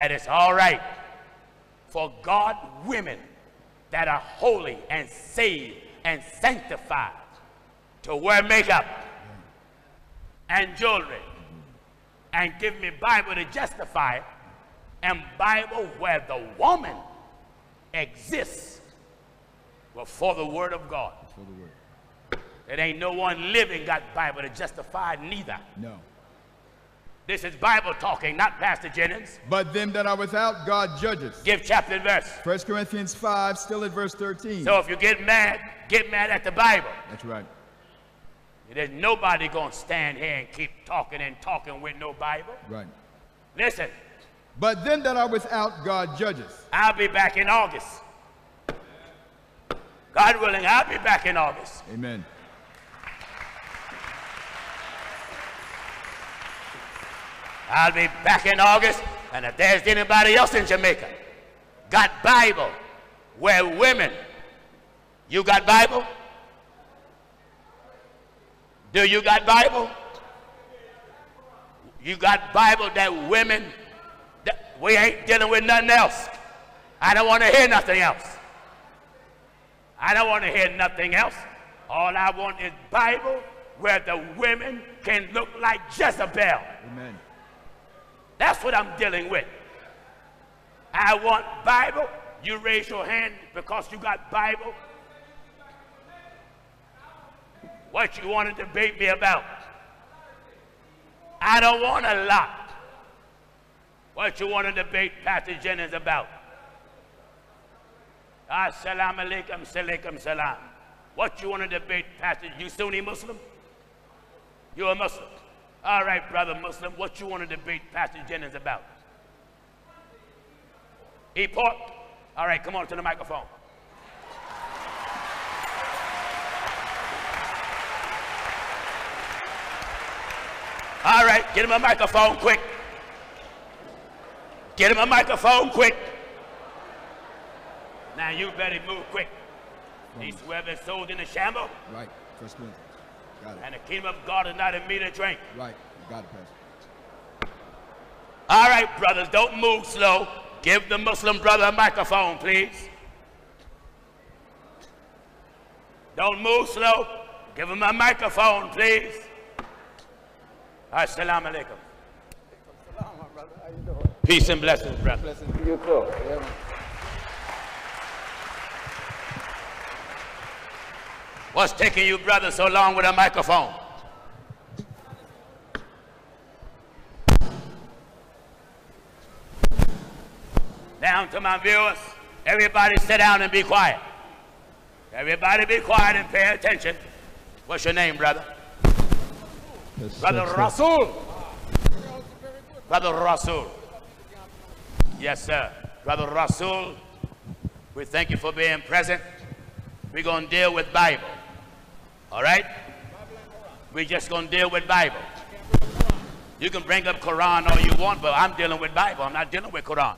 that it's all right for God women that are holy and saved and sanctified to wear makeup and jewelry and give me Bible to justify it and Bible where the woman exists before the word of God. For the word. It ain't no one living got Bible to justify neither. No. This is Bible talking, not Pastor Jennings. But them that are without, God judges. Give chapter and verse. 1 Corinthians 5, still at verse 13. So if you get mad, get mad at the Bible. That's right. There's nobody gonna stand here and keep talking and talking with no Bible. Right. Listen, But them that are without, God judges. I'll be back in August. God willing, I'll be back in August. Amen. I'll be back in August, and if there's anybody else in Jamaica got Bible where women, you got Bible? Do you got Bible? You got Bible that women, that we ain't dealing with nothing else. I don't want to hear nothing else. I don't want to hear nothing else. All I want is Bible where the women can look like Jezebel. Amen. That's what I'm dealing with. I want Bible. You raise your hand because you got Bible. What you want to debate me about? I don't want a lot. What you want to debate Pastor Jennings about? Assalamu alaikum, salaikum salam. What you want to debate, Pastor? You Sunni Muslim? You're a Muslim. All right, brother Muslim, what you want to debate Pastor Jennings about? He pork? All right, come on to the microphone. All right, get him a microphone quick. Get him a microphone quick. Now you better move quick. These whoever sold in the shamble, Right. First Corinthians. Got it. and the kingdom of God is not in meat and drink. Right. Got it, Pastor. All right, brothers, don't move slow. Give the Muslim brother a microphone, please. Don't move slow. Give him a microphone, please. Assalamu alaikum. Hello, my brother. How you doing? Peace and blessings, brother. Blessings to you too. Yeah, man. What's taking you, brother, so long with a microphone? Down to my viewers, everybody sit down and be quiet. Everybody be quiet and pay attention. What's your name, brother? Brother Rasul. Brother Rasul. Yes, sir. Brother Rasul, we thank you for being present. We're going to deal with Bible. All right? We're just going to deal with Bible. You can bring up Quran all you want, but I'm dealing with Bible. I'm not dealing with Quran.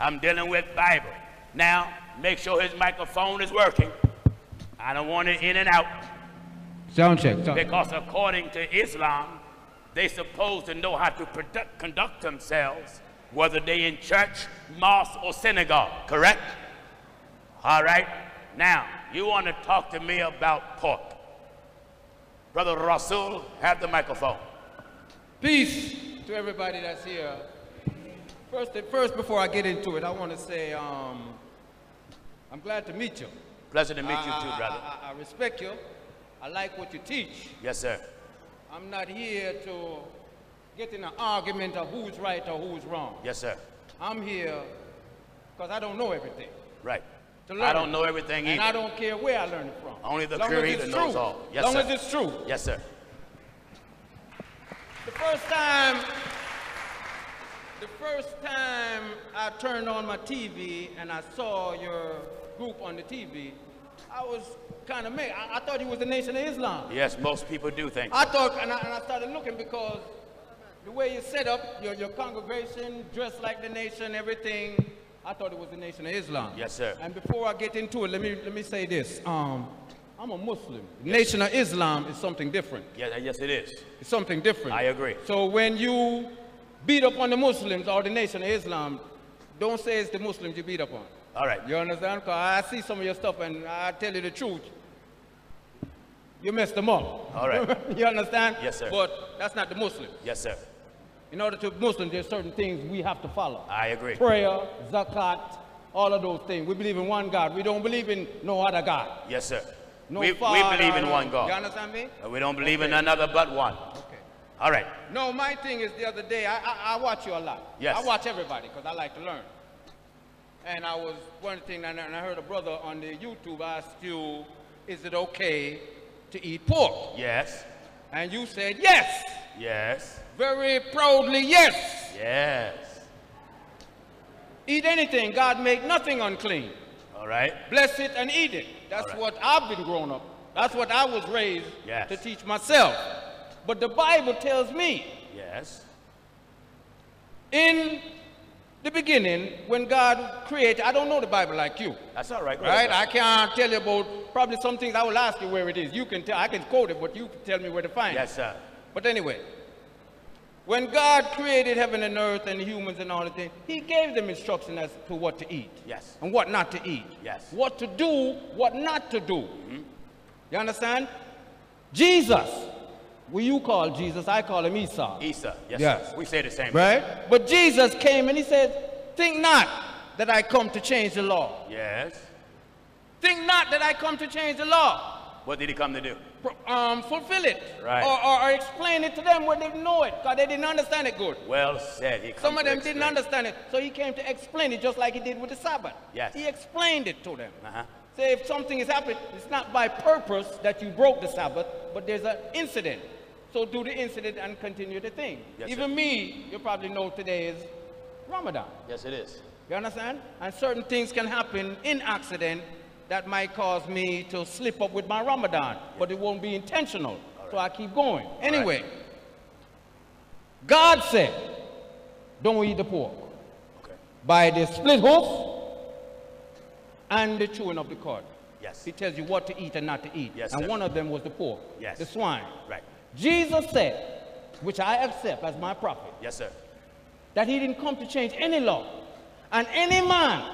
I'm dealing with Bible. Now, make sure his microphone is working. I don't want it in and out Sound check. Sound. because according to Islam, they supposed to know how to product, conduct themselves, whether they in church, mosque, or synagogue. Correct? All right. Now, you want to talk to me about pork. Brother Rasul, have the microphone. Peace to everybody that's here. First, first, before I get into it, I want to say um, I'm glad to meet you. Pleasure to meet you I- too, I- brother. I, I respect you. I like what you teach. Yes, sir. I'm not here to get in an argument of who's right or who's wrong. Yes, sir. I'm here because I don't know everything. Right. I don't know everything And I don't care where I learn it from. Only the Creator knows all. Yes, long sir. as it's true. Yes, sir. The first time, the first time I turned on my TV and I saw your group on the TV, I was kind of mad. I, I thought you was the Nation of Islam. Yes, most people do think. I thought, and I, and I started looking because the way you set up your, your congregation, dressed like the nation, everything, I thought it was the Nation of Islam. Yes, sir. And before I get into it, let me let me say this. Um, I'm a Muslim. The Nation of Islam is something different. Yes, yes, it is. It's something different. I agree. So when you beat up on the Muslims or the Nation of Islam, don't say it's the Muslims you beat up on. All right. You understand? Because I see some of your stuff and I tell you the truth. You messed them up. All right. you understand? Yes, sir. But that's not the Muslims. Yes, sir. In order to Muslims, there's certain things we have to follow. I agree. Prayer, zakat, all of those things. We believe in one God. We don't believe in no other God. Yes, sir. No we, we believe in no- one You God. understand me? We don't believe in another but one. Okay. All right. No, my thing is the other day, I, I, I watch you a lot. Yes. I watch everybody because I like to learn. And I was, one thing, and I and I heard a brother on the YouTube ask you, is it okay to eat pork? Yes. And you said yes. Yes. Very proudly, yes. Yes. Eat anything. God make nothing unclean. All right. Bless it and eat it. That's right. what I've been grown up. That's what I was raised Yes. to teach myself. But the Bible tells me Yes. in the beginning, when God created, I don't know the Bible like you, That's all right. Go right? ahead, I can't tell you about probably some things. I will ask you where it is. You can tell, I can quote it, but you can tell me where to find Yes, it. sir. But anyway, when God created heaven and earth and humans and all the things, He gave them instruction as to what to eat. Yes. And what not to eat. Yes. What to do, what not to do. Mm-hmm. You understand? Jesus, what you call Jesus, I call him Esau. Isa. Yes, Yes. We say the same. Right? But Jesus came and he said, Think not that I come to change the law. Yes. Think not that I come to change the law. What did he come to do? Um, fulfill it. Right. Or, or, or explain it to them where they know it, because they didn't understand it good. Well said. He Some of them didn't understand it. So he came to explain it just like he did with the Sabbath. Yes. He explained it to them. Uh-huh. Say if something is happening, it's not by purpose that you broke the Sabbath, but there's an incident. So do the incident and continue the thing. Yes, Even sir. me, you probably know today is Ramadan. Yes, it is. You understand? And certain things can happen in accident that might cause me to slip up with my Ramadan, but it won't be intentional. So I keep going. Anyway, God said, don't eat the pork. Okay. By the split hoof and the chewing of the cord. Yes. He tells you what to eat and not to eat. Yes, and sir. one of them was the pork, Yes. the swine. Right. Jesus said, which I accept as my prophet, Yes, sir. that he didn't come to change any law. And any man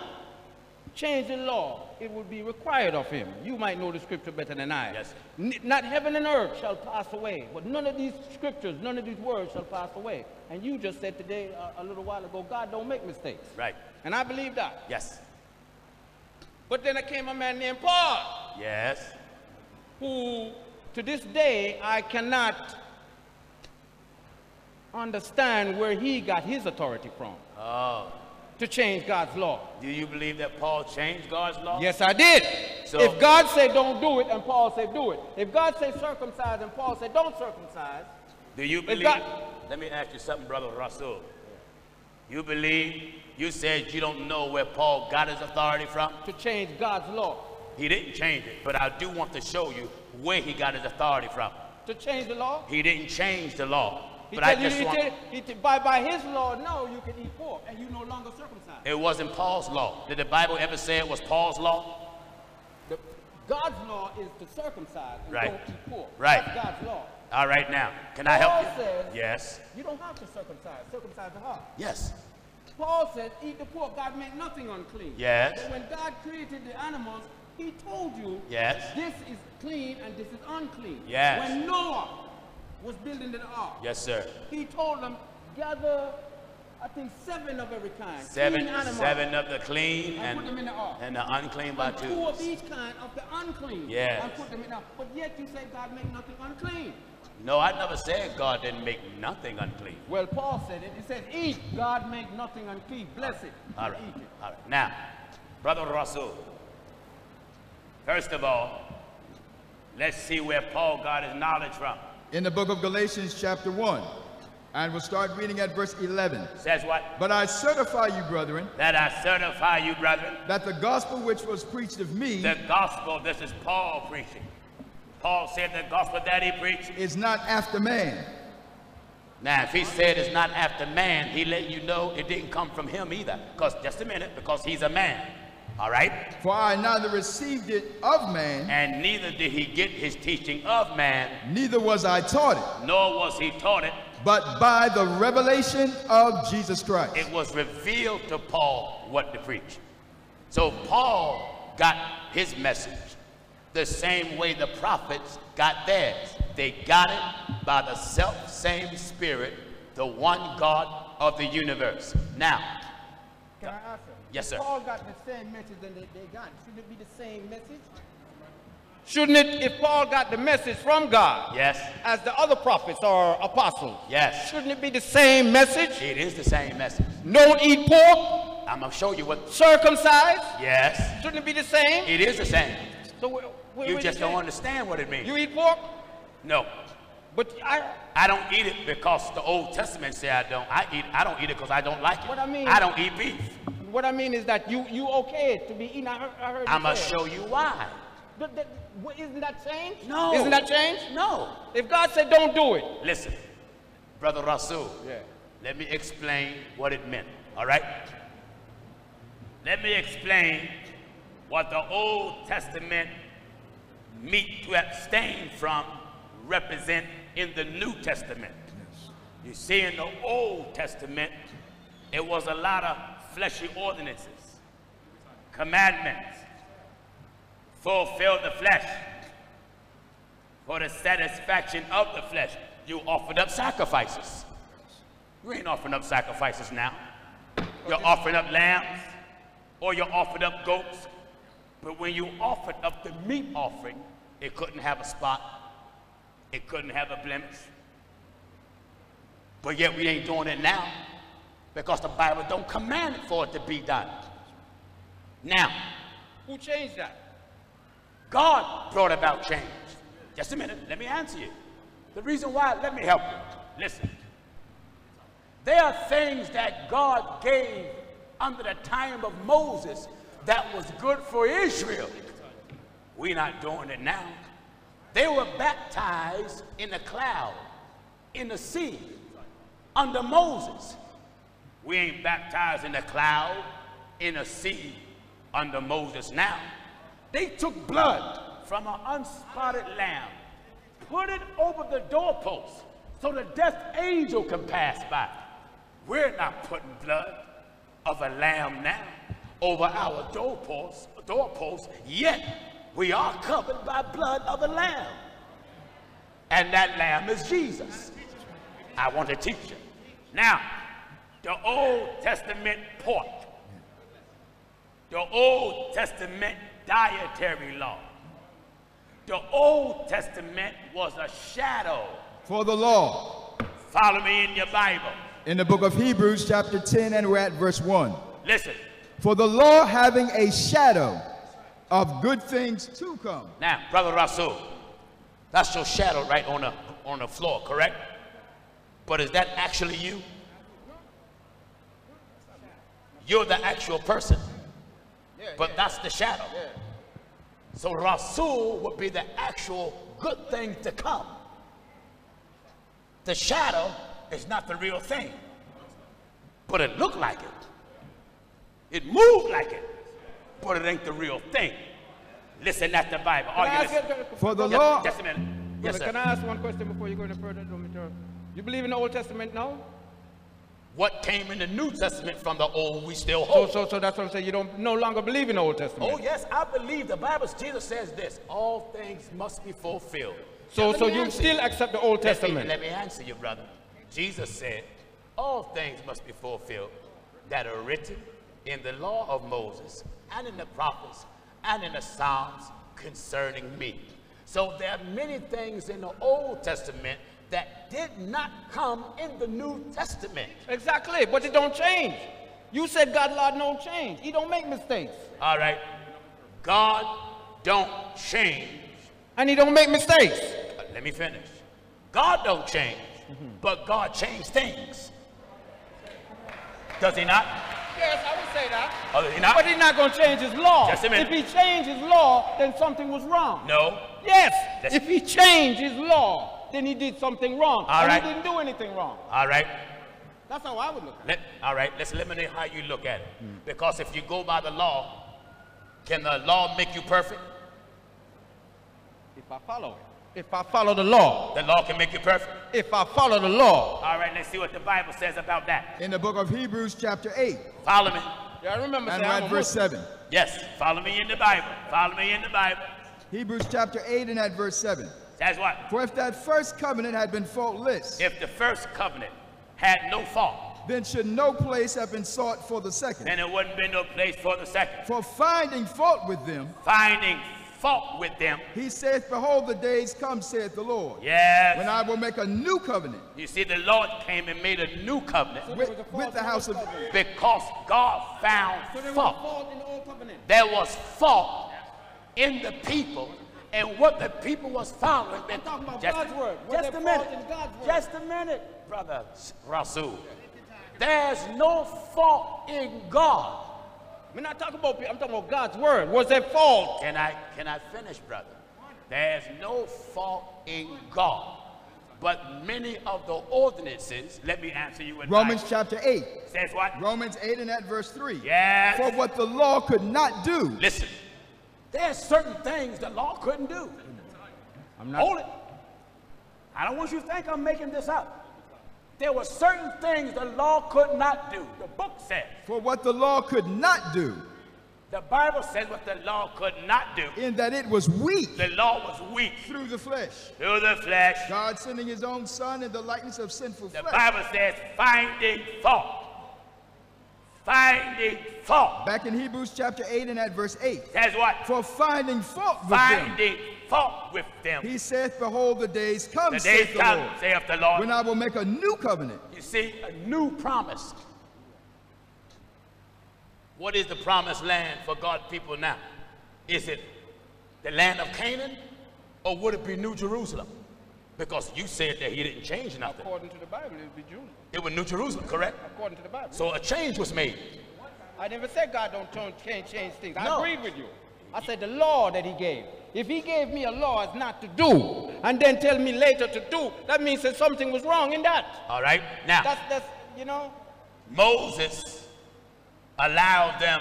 change the law, it would be required of him. You might know the scripture better than I. Yes. N- not heaven and earth shall pass away, but none of these scriptures, none of these words shall pass away. And you just said today, uh, a little while ago, God don't make mistakes. Right. And I believe that. Yes. But then there came a man named Paul, Yes. who to this day I cannot understand where he got his authority from Oh. To change God's law. Do you believe that Paul changed God's law? Yes, I did. So- if God said don't do it and Paul said do it, if God said circumcise and Paul said don't circumcise, Do you believe? God- Let me ask you something, brother Rasul. You believe? You said you don't know where Paul got his authority from. to change God's law, He didn't change it, but I do want to show you where he got his authority from. to change the law, He didn't change the law, he but I you, just want. tell- he t- by, by his law, no, you can eat pork and you no longer circumcised. It wasn't Paul's law. Did the Bible ever say it was Paul's law? The- God's law is to circumcise and Right. don't eat pork. Right. That's God's law. All right, now, can I help Paul you? says- Yes. You don't have to circumcise. Circumcise the heart. Yes. Paul said, eat the pork. God made nothing unclean. Yes. But when God created the animals, he told you, Yes. this is clean and this is unclean. Yes. When Noah was building the ark, Yes, sir. he told them, gather, I think, seven of every kind. Seven, seven of the clean and, put them in and, the ark. and the unclean by and two of each kind of the unclean. Yes. And put them in the ark. But yet you say God made nothing unclean. No, I never said God didn't make nothing unclean. Well, Paul said it. He said, eat. God made nothing unclean. Bless it. All right. Eat it. All right. Now, Brother Russell, first of all, let's see where Paul got his knowledge from. In the book of Galatians, chapter 1, and we'll start reading at verse 11. Says what? But I certify you, brethren, That I certify you, brethren, that the gospel which was preached of me the gospel, this is Paul preaching. Paul said the gospel that he preached. is not after man. Now, if he said it's not after man, he let you know it didn't come from him either. Because, just a minute, because he's a man. All right? For I neither received it of man, And neither did he get his teaching of man, neither was I taught it, nor was he taught it, but by the revelation of Jesus Christ. It was revealed to Paul what to preach. So Paul got his message the same way the prophets got theirs. They got it by the self same Spirit, the one God of the universe. Now, Can I ask you? Yes, sir. Paul got the same message that they, they got. Shouldn't it be the same message? Shouldn't it, if Paul got the message from God, yes, as the other prophets or apostles, yes, shouldn't it be the same message? it is the same message. Don't eat pork, I'm gonna show you what. circumcised, Yes, shouldn't it be the same? it is the same. So where, where, You where just don't same? understand what it means. You eat pork, No, but I, I don't eat it because the Old Testament say I don't. I eat. I don't eat it because I don't like it. What I mean- I don't eat beef. What I mean is that you, you okay to be eaten. I heard, I heard I'm gonna show you why. Th- th- what- Isn't that change? No. Isn't that change? No. If God said don't do it, Listen, brother Rasul. Yeah. Let me explain what it meant. All right. Let me explain what the Old Testament meat to abstain from represent in the New Testament. Yes. You see, in the Old Testament, it was a lot of fleshy ordinances, commandments, fulfill the flesh for the satisfaction of the flesh. You offered up sacrifices. You ain't offering up sacrifices now. You're offering up lambs or you're offering up goats. But when you offered up the meat offering, it couldn't have a spot. It couldn't have a blemish. But yet we ain't doing it now because the Bible don't command for it to be done. Now, who changed that? God brought about change. Just a minute, let me answer you. The reason why, let me help you. Listen. There are things that God gave under the time of Moses that was good for Israel. We're not doing it now. They were baptized in the cloud, in the sea, under Moses. We ain't baptized in the cloud, in the sea, under Moses now. They took blood from an unspotted lamb, put it over the doorpost so the death angel can pass by. We're not putting blood of a lamb now over our doorposts, doorposts, yet we are covered by blood of a lamb. And that lamb is Jesus. I want to teach you. Now, the Old Testament pork, the Old Testament dietary law, the Old Testament was a shadow. For the law, Follow me in your Bible. in the book of Hebrews, chapter 10, and we're at verse 1. Listen. For the law having a shadow of good things to come. Now, Brother Rasul, that's your shadow right on the, on the floor, correct? But is that actually you? You're the actual person, but that's the shadow. So Rasul would be the actual good thing to come. The shadow is not the real thing, but it looked like it. It moved like it, but it ain't the real thing. Listen at the Bible. Are you listening? For the Just- law, Just a minute. Yes, Brother, sir. Can I ask one question before you go any further? Don't me You believe in the Old Testament now? What came in the New Testament from the Old, we still hold. so, so that's what I'm saying. You don't no longer believe in the Old Testament. Oh, yes, I believe the Bible, Jesus says this all things must be fulfilled. So, Now, so you still accept the Old Let me- Testament? Let me answer you, brother. Jesus said, All things must be fulfilled that are written in the law of Moses and in the prophets and in the Psalms concerning me. So there are many things in the Old Testament that did not come in the New Testament. Exactly, but it don't change. You said God Lord don't change. He don't make mistakes. All right. God don't change. And he don't make mistakes. Uh, Let me finish. God don't change, but God changed things. Does he not? Yes, I would say that. Oh, does he not? But he's not going to change his law. Just a minute. If he changed his law, then something was wrong. No. Yes, Just- if he changed his law, then he did something wrong. All and right. he didn't do anything wrong. All right. That's how I would look at Let, all right. Let's eliminate how you look at it. Mm. Because if you go by the law, can the law make you perfect? If I follow it. If I follow the law. The law can make you perfect. If I follow the law. All right, let's see what the Bible says about that. In the book of Hebrews, chapter 8. Follow me. Yeah, I remember and saying, at verse 7. Yes, follow me in the Bible. Follow me in the Bible. Hebrews chapter 8 and at verse 7. Says what? For if that first covenant had been faultless. If the first covenant had no fault. Then should no place have been sought for the second. Then it wouldn't be no place for the second. For finding fault with them. Finding fault with them. He saith, Behold, the days come, saith the Lord. Yes. When I will make a new covenant. You see, the Lord came and made a new covenant. So with, with the house of Israel. Because God found so there fault. Fault in the old covenant. There was fault in the people and what the people was following. I'm talking about just, God's word. Just a minute. Just a minute, brother Rasul. There's no fault in God. I'm not talking about people. I'm talking about God's word. Was there fault? Can I can I finish, brother? There's no fault in God. But many of the ordinances, let me answer you in Romans Bible. chapter 8. Says what? Romans 8 and at verse 3. Yes. For what the law could not do. Listen. There's certain things the law couldn't do. I'm not Hold it. I don't want you to think I'm making this up. There were certain things the law could not do. The book says. For what the law could not do. The Bible says what the law could not do. In that it was weak. The law was weak. Through the flesh. Through the flesh. God sending his own son in the likeness of sinful the flesh. The Bible says finding fault. Finding fault. Back in Hebrews chapter 8 and at verse 8. Says what? For finding fault with finding them. fault with them. He saith, Behold, the days come, the days saith come, the Lord, saith the Lord. when I will make a new covenant. You see, a new promise. What is the promised land for God's people now? Is it the land of Canaan or would it be New Jerusalem? Because you said that he didn't change nothing. According to the Bible, it would be Jerusalem. It was New Jerusalem, correct? According to the Bible. So a change was made. I never said God don't change, change things. I agree with you. I said the law that he gave. If he gave me a law as not to do, and then tell me later to do, that means that something was wrong in that. All right. Now, that's, that's you know. Moses allowed them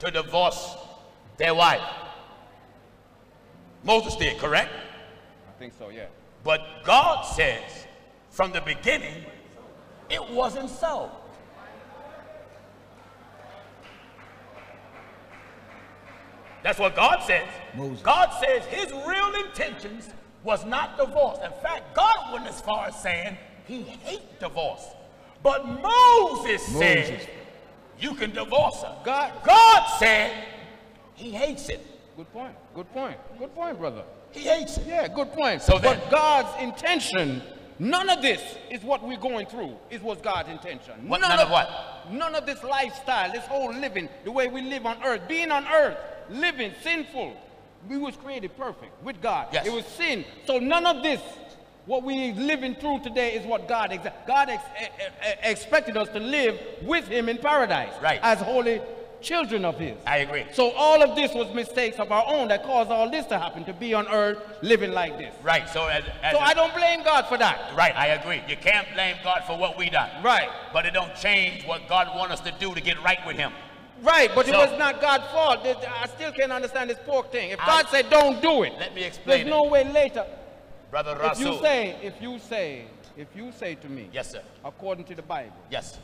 to divorce their wife. Moses did, correct? I think so, yeah. But God says from the beginning, it wasn't so. That's what God says. Moses. God says his real intentions was not divorce. In fact, God went as far as saying he hates divorce. But Moses, Moses. said you can divorce her. God, God said he hates it. Good point. Good point. Good point, brother. He hates it. Yeah, good point. So then, but God's intention, none of this is what we're going through. Is was God's intention. What, none, none of, of what? None of this lifestyle, this whole living, the way we live on earth, being on earth, living sinful. We was created perfect with God. Yes. It was sin. So none of this, what we're living through today, is what God ex God ex expected us to live with Him in paradise. Right. As holy children of His. I agree. So all of this was mistakes of our own that caused all this to happen, to be on earth living like this. Right. So as, as so I don't blame God for that. Right. I agree. You can't blame God for what we done. Right. But it don't change what God wants us to do to get right with Him. Right, but So- it was not God's fault. I still can't understand this pork thing. If God said don't do it, Let me explain there's no way later. Brother Rasul. If you say, if you say, if you say to me, Yes, sir. according to the Bible, Yes.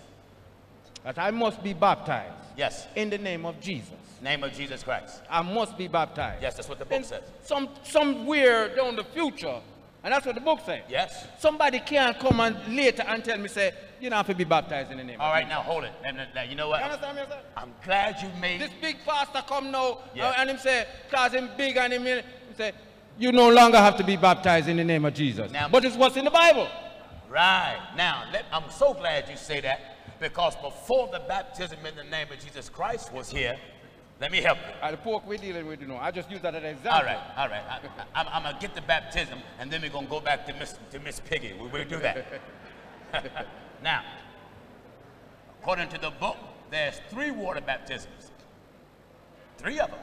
that I must be baptized Yes. in the name of Jesus, Name of Jesus Christ. I must be baptized. Yes, that's what the book Then says. some somewhere down the future, and that's what the book says. Yes. Somebody can't come and later and tell me, say, you don't have to be baptized in the name All of right, now hold it. And now, you know what? You understand me, sir? I'm glad you made. This big pastor come now Yeah. uh, and him say, cause him big and him, he say, you no longer have to be baptized in the name of Jesus. Now- but it's what's in the Bible. Right. Now, let, I'm so glad you say that because before the baptism in the name of Jesus Christ was here, let me help you. Uh, the pork we're dealing with, you know, I just use that as an example. All right, all right. I, am going to get the baptism and then we're going to go back to Miss, to Miss Piggy. We, we'll do that. now, according to the book, there's three water baptisms. Three of them.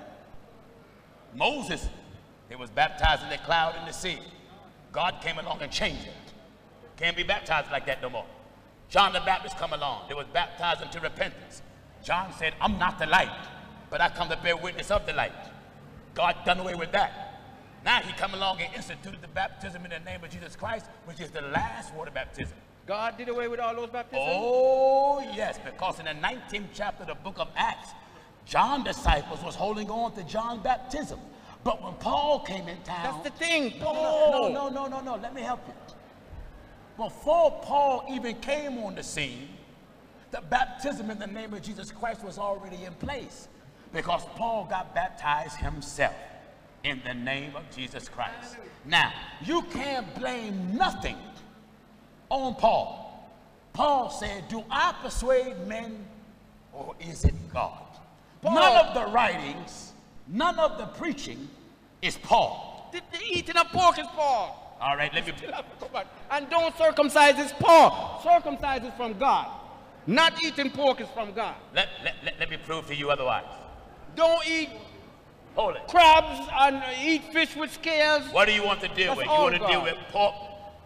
Moses, he was baptized in the cloud and the sea. God came along and changed it. Can't be baptized like that no more. John the Baptist come along. They was baptized into repentance. John said, I'm not the light, but I come to bear witness of the light. God done away with that. Now he come along and instituted the baptism in the name of Jesus Christ, which is the last water baptism. God did away with all those baptisms? Oh, yes, because in the 19th chapter of the book of Acts, John disciples was holding on to John's baptism. But when Paul came in town, That's the thing. no, Paul. no, no, no, no, no. Let me help you. Before Paul even came on the scene, the baptism in the name of Jesus Christ was already in place because Paul got baptized himself in the name of Jesus Christ. Now, you can't blame nothing on Paul. Paul said, Do I persuade men or is it God? Paul- None of the writings, none of the preaching is Paul. The, the eating of pork is Paul. All right, let me. And don't circumcise is Paul. Circumcise is from God. Not eating pork is from God. Let, let, let, let me prove to you otherwise. Don't eat Hold it. crabs and eat fish with scales. What do you want to deal That's with? You want to deal with pork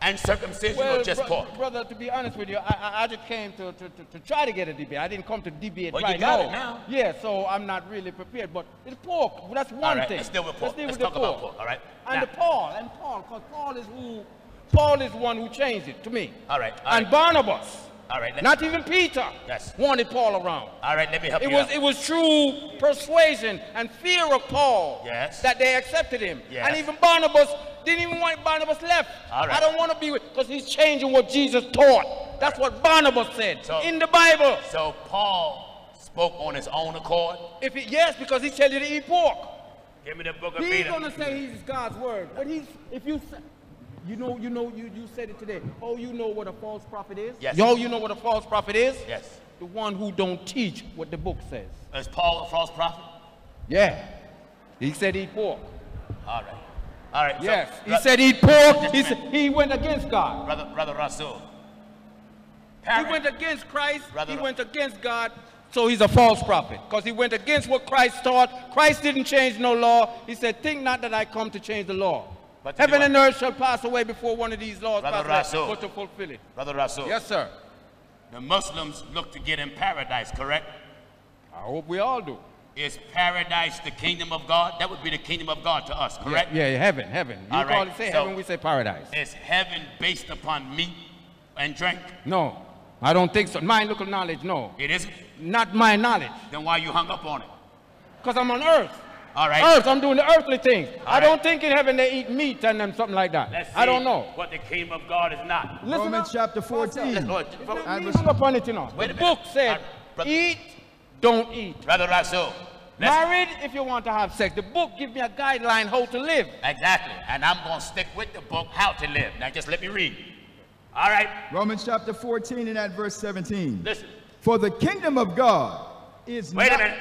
and circumcision or just bro- pork? brother, to be honest with you, I, I, I just came to, to, to, to try to get a debate. I didn't come to debate Well, right now. now. Yeah, so I'm not really prepared. But it's pork. That's one All right, thing. let's deal with pork. deal Let's with talk about pork, all right? And Now- the Paul, and Paul, because Paul is who, Paul is one who changed it to me. All right, all and right. Barnabas, All right, not even Peter, Yes. wanted Paul around. all right, let me help It you was out. it was true persuasion and fear of Paul Yes. that they accepted him. Yes. And even Barnabas didn't even want Barnabas left. Right. I don't want to be with because he's changing what Jesus taught. That's what Barnabas said So- in the Bible. So Paul spoke on his own accord. If it, yes, because he tell you to eat pork. Give me the book of He's Peter. He's gonna say he's God's word, but he's if you you know you know you you said it today. Oh, you know what a false prophet is? Yes. Yo, you know what a false prophet is? Yes. The one who don't teach what the book says. Is Paul a false prophet? Yeah. He said eat pork. All right. All right. so, Yes, he bro- said eat pork. He, said, he went against God. brother, brother Rasul. He went against Christ. Brother- He went against God. So he's a false prophet because he went against what Christ taught. Christ didn't change no law. He said, "Think not that I come to change the law. But Heaven and earth shall pass away before one of these laws Brother pass away, but to fulfill it." Brother Rasul. Yes, sir. The Muslims look to get in paradise, correct? I hope we all do. Is paradise the kingdom of God? That would be the kingdom of God to us, correct? Yeah, yeah, heaven, heaven. You All call right, it say so- heaven, we say paradise. Is heaven based upon meat and drink? No, I don't think so. My local knowledge, no. It isn't? Not my knowledge. Then why you hung up on it? Because I'm on earth. All right. Earth, I'm doing the earthly things. I right. don't think in heaven they eat meat and them something like that. Let's see I don't know. what the kingdom of God is not. Listen Romans up. chapter 14. Lord, And We hung up on it, you know. Wait a the minute. book said, All right, brother- eat, don't eat. Brother Rasul. let's- Married if you want to have sex. The book gives me a guideline how to live. Exactly. And I'm going to stick with the book, How to Live. Now just let me read. All right. Romans chapter 14 and at verse 17. Listen. For the kingdom of God is Wait not a minute.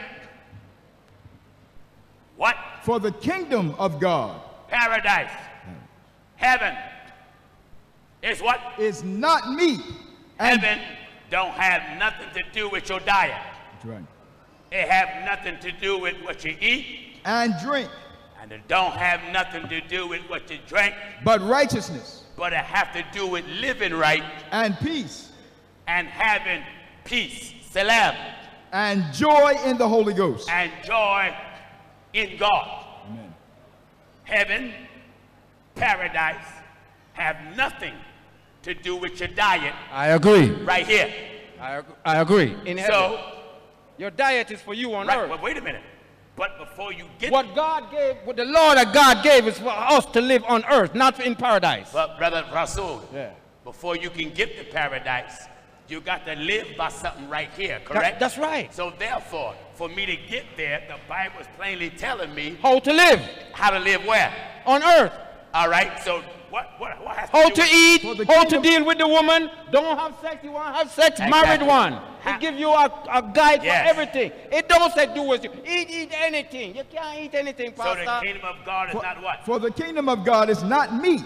What? for the kingdom of God Paradise. Heaven. Is what? is not meat and Heaven don't have nothing to do with your diet. That's right. It have nothing to do with what you eat, and drink, and it don't have nothing to do with what you drink, but righteousness but it have to do with living right and peace and having peace, salam, and joy in the Holy Ghost. and joy in God. Amen. Heaven, paradise, have nothing to do with your diet I agree. right here. I, ag- I agree. In heaven. So, your diet is for you on right, earth. but wait a minute. But before you get What God gave, what the law that God gave is for us to live on earth, not in paradise. But brother Rasul, Yeah. before you can get to paradise, you got to live by something right here, correct? that's right. So therefore, for me to get there, the Bible is plainly telling me How to live how to live where. on earth. All right. So what what what has How do to eat, how to deal with the woman. Don't have sex, you want to have sex, married one. Ha- It give you a, a guide Yes. for everything. It don't say do as you eat, eat anything. You can't eat anything, So the kingdom of God is For, not what? for the kingdom of God is not meat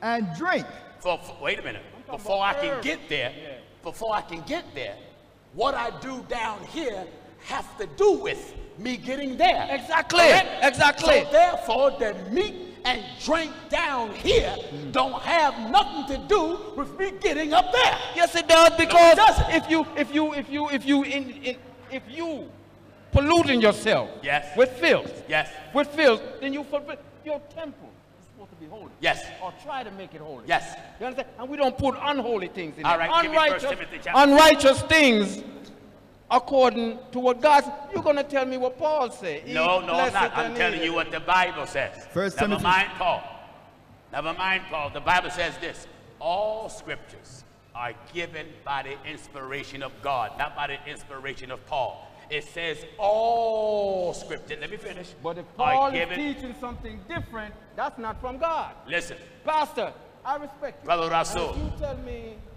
and drink, For, for- wait a minute. Before I can get there, before I can get there, what I do down here have to do with me getting there. Exactly, Correct? exactly. So therefore, the meat and drink down here don't have nothing to do with me getting up there. Yes, it does because doesn't. if you if you if you if you in, in if you polluting yourself Yes. with filth, Yes. with filth, then you fulfill your temple. is supposed to be holy. Yes. Or try to make it holy. Yes. You understand? And we don't put unholy things in All it. right, give me First unrighteous, unrighteous things according to what God said. You're going to tell me what Paul said. No, Eat, no, I'm not. I'm telling you what the Bible says. First Never Timothy- mind Paul. Never mind Paul. The Bible says this. All scriptures are given by the inspiration of God, not by the inspiration of Paul. It says all scripture. Let me finish. But if are Paul is teaching something different, that's not from God. Listen, Pastor, I respect you. Brother And Rasul. You tell me, if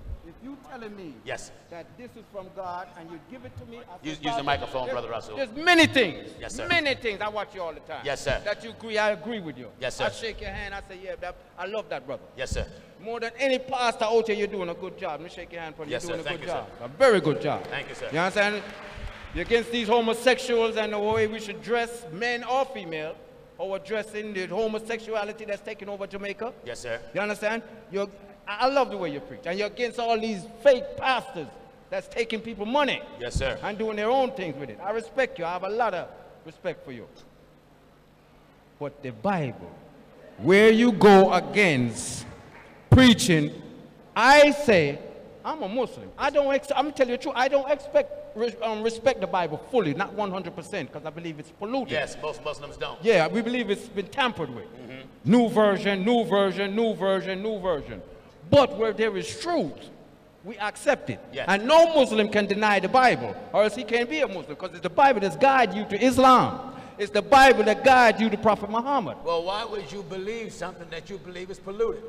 you telling me Yes. that this is from God and you give it to me, Use- use the microphone, there's- Brother Russell. There's many things. Yes, sir. Many things. I watch you all the time. Yes, sir. That you agree, I agree with you. Yes, sir. I shake your hand. I say, yeah, that, I love that brother. Yes, sir. More than any pastor out here, you're doing a good job. Let me shake your hand for you. Yes, You're sir. doing a Thank good you, job. A very good job. Thank you, sir. You understand? You're against these homosexuals and the way we should dress, men or female, or addressing the homosexuality that's taking over Jamaica. Yes, sir. You understand? You're, I love the way you preach. And you're against all these fake pastors that's taking people money Yes, sir. and doing their own things with it. I respect you. I have a lot of respect for you. But the Bible, where you go against preaching, I say, I'm a Muslim. I don't, ex- I'm telling you the truth, I don't expect, res- um, respect the Bible fully, not 100%, because I believe it's polluted. Yes, most Muslims don't. Yeah, we believe it's been tampered with. New version, new version, new version, new version. But where there is truth, we accept it. Yes. And no Muslim can deny the Bible, or else he can't be a Muslim, because it's the Bible that's guide you to Islam. It's the Bible that guide you to Prophet Muhammad. Well, why would you believe something that you believe is polluted?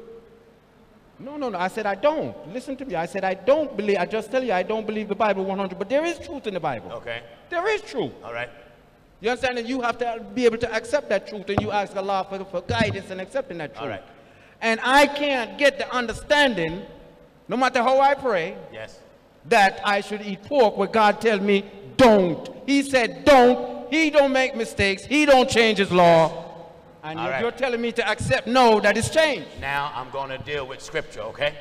No, no, no. I said I don't. Listen to me. I said I don't believe. I just tell you I don't believe the Bible 100. But there is truth in the Bible. Okay. There is truth. All right. You understand? And you have to be able to accept that truth, and you ask Allah for, for guidance and accepting that truth. All right. And I can't get the understanding, no matter how I pray, Yes. that I should eat pork where God tells me don't. He said don't. He don't make mistakes. He don't change his law. And All you're, right. you're telling me to accept no, that it's changed. Now I'm going to deal with scripture, okay?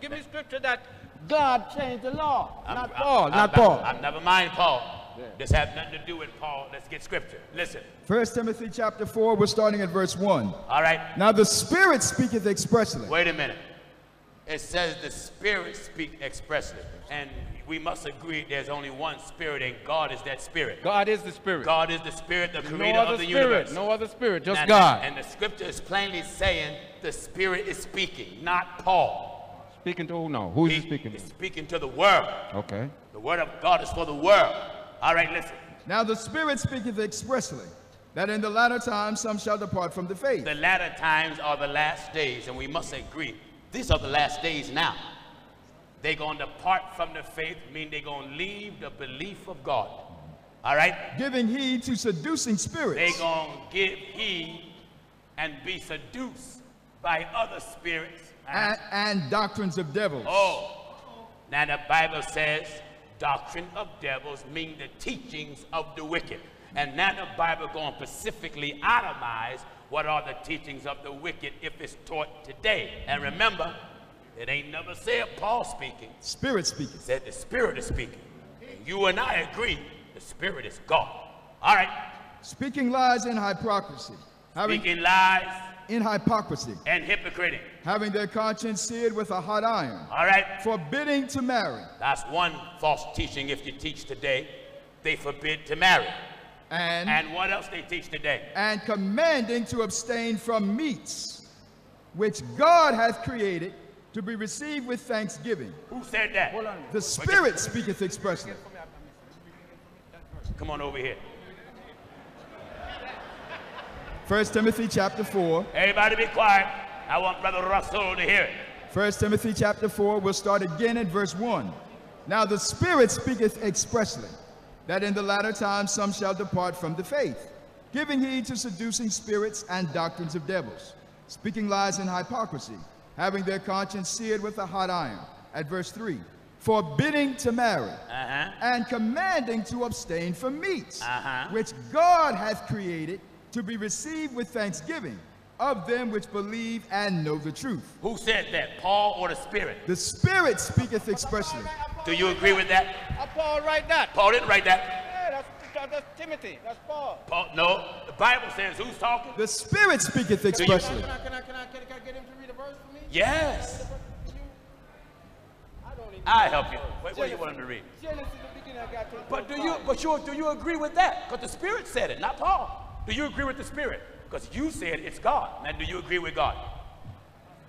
Give me scripture that God changed the law. I'm- not Paul, I'm- not I'm- Paul. I'm, never mind Paul. This has nothing to do with Paul. Let's get scripture. Listen. 1 Timothy chapter 4, we're starting at verse 1. All right. Now the Spirit speaketh expressly. Wait a minute. It says the Spirit speak expressly. And we must agree there's only one Spirit, and God is that Spirit. God is the Spirit. God is the Spirit, the creator other of the spirit. universe. No other spirit. Just Now, God. And the scripture is plainly saying the Spirit is speaking, not Paul. speaking to who now? Who is he, He speaking is to? speaking to the world. Okay. The word of God is for the world. All right, listen. Now the Spirit speaketh expressly, that in the latter times some shall depart from the faith. The latter times are the last days, and we must agree, these are the last days now. They're going to depart from the faith, mean they're going to leave the belief of God. All right? Giving heed to seducing spirits. They're going to give heed and be seduced by other spirits. and, and doctrines of devils. Oh, now the Bible says doctrine of devils mean the teachings of the wicked. And now the Bible going to specifically itemize what are the teachings of the wicked if it's taught today. And remember, it ain't never said Paul speaking. Spirit It speaketh. said the Spirit is speaking. And you and I agree the Spirit is God. All right, Speaking lies in hypocrisy. Speaking lies in hypocrisy. and hypocritic. Having their conscience seared with a hot iron. All right, Forbidding to marry. that's one false teaching if you teach today. They forbid to marry. And, And what else they teach today? and commanding to abstain from meats, which God hath created to be received with thanksgiving. Who said that? The Spirit speaketh expressly. Come on over here. 1 Timothy chapter 4. Everybody be quiet. I want Brother Russell to hear it. 1 Timothy chapter 4, we'll start again at verse 1. Now the Spirit speaketh expressly, that in the latter times some shall depart from the faith, giving heed to seducing spirits and doctrines of devils, speaking lies in hypocrisy, having their conscience seared with a hot iron. At verse 3, forbidding to marry, Uh-huh. and commanding to abstain from meats, Uh-huh. which God hath created to be received with thanksgiving of them which believe and know the truth. Who said that? Paul or the Spirit? The Spirit speaketh expressly. Do you agree with that? Uh, Paul write that? Paul didn't write that. Yeah, that's, that's Timothy. That's Paul. Paul, no, the Bible says who's talking? The Spirit speaketh Can expressly. I, can I, can I, can I, can I get him to read a verse for me? Yes. I don't even I know. help you. What, what do you want him to read? Genesis, the beginning, I got to But do you but you do you agree with that? Because the Spirit said it, not Paul. Do you agree with the Spirit? Because you said it's God. Now do you agree with God?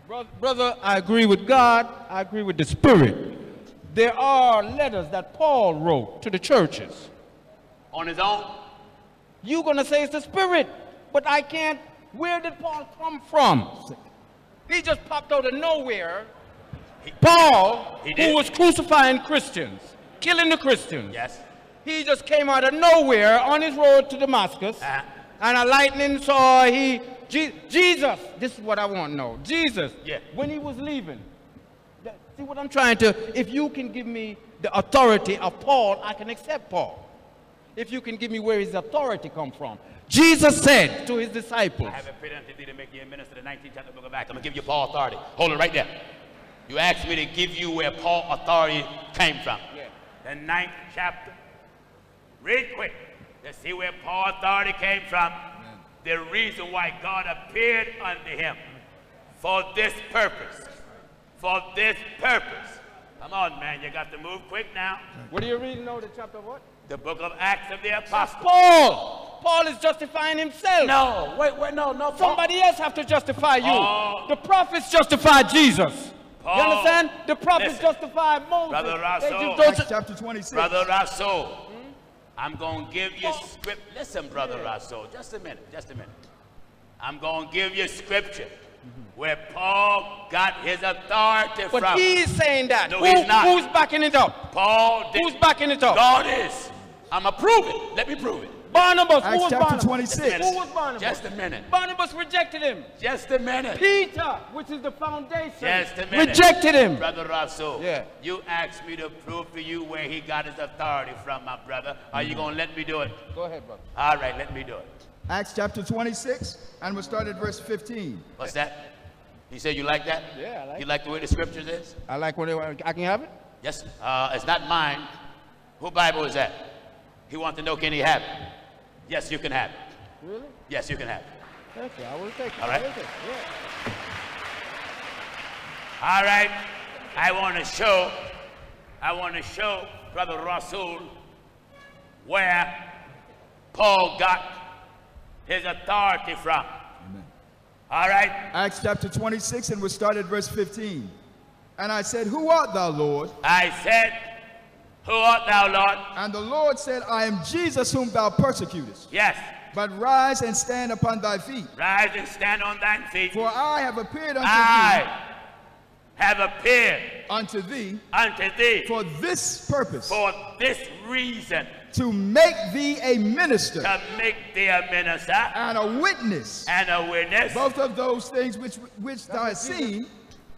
Brother, brother, I agree with God. I agree with the Spirit. There are letters that Paul wrote to the churches. On his own? You're going to say it's the Spirit, but I can't. Where did Paul come from? He just popped out of nowhere. Paul, He who was crucifying Christians, killing the Christians, Yes. he just came out of nowhere on his road to Damascus, Uh-huh. And a lightning saw he Je- Jesus. This is what I want to know. Jesus. Yeah. When he was leaving. that- see what I'm trying to. If you can give me the authority of Paul, I can accept Paul. If you can give me where his authority come from. Jesus said to his disciples. I have a pretty unto thee to make you a minister of the 19th chapter book of Acts. I'm going to give you Paul authority. Hold it right there. You asked me to give you where Paul authority came from. Yeah. The ninth chapter. Read quick to see where Paul authority came from. The reason why God appeared unto him for this purpose. For this purpose. Come on, man. You got to move quick now. What are you reading now? The chapter what? The book of Acts of the That's Apostles. Paul. Paul is justifying himself. No, wait, wait, no, no. Paul- Somebody else have to justify you. Paul- the prophets justify Jesus. Paul- you understand? The prophets Listen. justify Moses. Brother They Rasul. just don't- Acts chapter 26. Brother Rasul, I'm going to give you script. Listen, Brother Rasul, just a minute, just a minute. I'm going to give you scripture where Paul got his authority but from. he's saying that. No, Who- he's not. Who's backing it up? Paul did. Who's backing it up? God is. I'm going to prove it. Let me prove it. Barnabas. Acts who was chapter Barnabas? 26. Who was Barnabas? Just a minute. Barnabas rejected him. Just a minute. Peter, which is the foundation, Just a minute. rejected him. Brother Rasul, Yeah. you asked me to prove to you where he got his authority from, my brother. Are you going to let me do it? Go ahead, brother. All right, let me do it. Acts chapter 26, and we'll start at verse 15. What's that? You said you like that? Yeah, I like You like the way the scriptures is? I like when they, I can have it. Yes. Uh, it's not mine. Who Bible is that? He wants to know can he have it? Yes, you can have it. Really? Yes, you can have it. Thank you. I will take it. All right. It. Yeah. All right. I want to show, I want to show Brother Rasul where Paul got his authority from. Amen. All right. Acts chapter 26, and we'll start at verse 15. And I said, Who art thou, Lord? I said, Who art thou, Lord? And the Lord said, I am Jesus whom thou persecutest. Yes. But rise and stand upon thy feet. Rise and stand on thy feet. For I have appeared unto I have appeared thee, unto thee unto thee for this purpose, for this reason to make thee a minister to make thee a minister and a witness, and a witness both of those things which, which thou hast seen,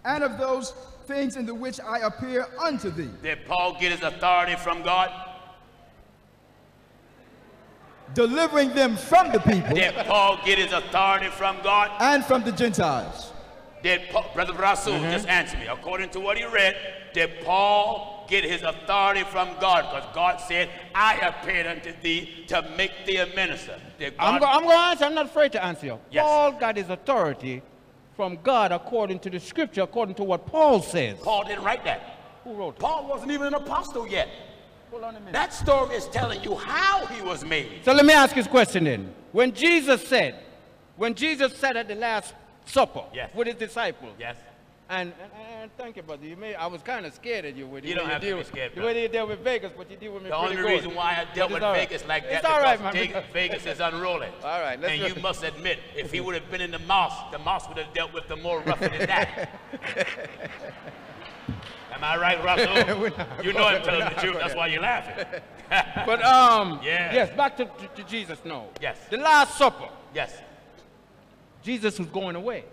and of those things in the which I appear unto thee. Did Paul get his authority from God? delivering them from the people Did Paul get his authority from God? and from the Gentiles. Did Paul, Brother Rasul mm-hmm. just answer me? According to what he read, did Paul get his authority from God? Because God said, I appeared unto thee to make thee a minister. Did I'm, God, I'm going to answer. I'm not afraid to answer you. Yes. Paul got his authority from God according to the scripture, according to what Paul says. Paul didn't write that. Who wrote it? Paul wasn't even an apostle yet. Hold on a minute. That story is telling you how he was made. So let me ask you this question then. When Jesus said, when Jesus said at the Last Supper Yes. with his disciples, Yes. And, and, and thank you, brother. You may, I was kind of scared of you with You don't way have to be scared, The way you deal with Vegas, but you deal with me The only good. reason why I dealt with right. Vegas like that It's all right, because man. Vegas, Vegas is unruly. All right, let's and you must admit, if he would have been in the mosque, the mosque would have dealt with them more rougher than that. Am I right, Rasul? you know I'm telling the truth. That's why you're laughing. But um, Yeah. yes, back to, to, to Jesus now. Yes. The Last Supper. yes. Jesus was going away,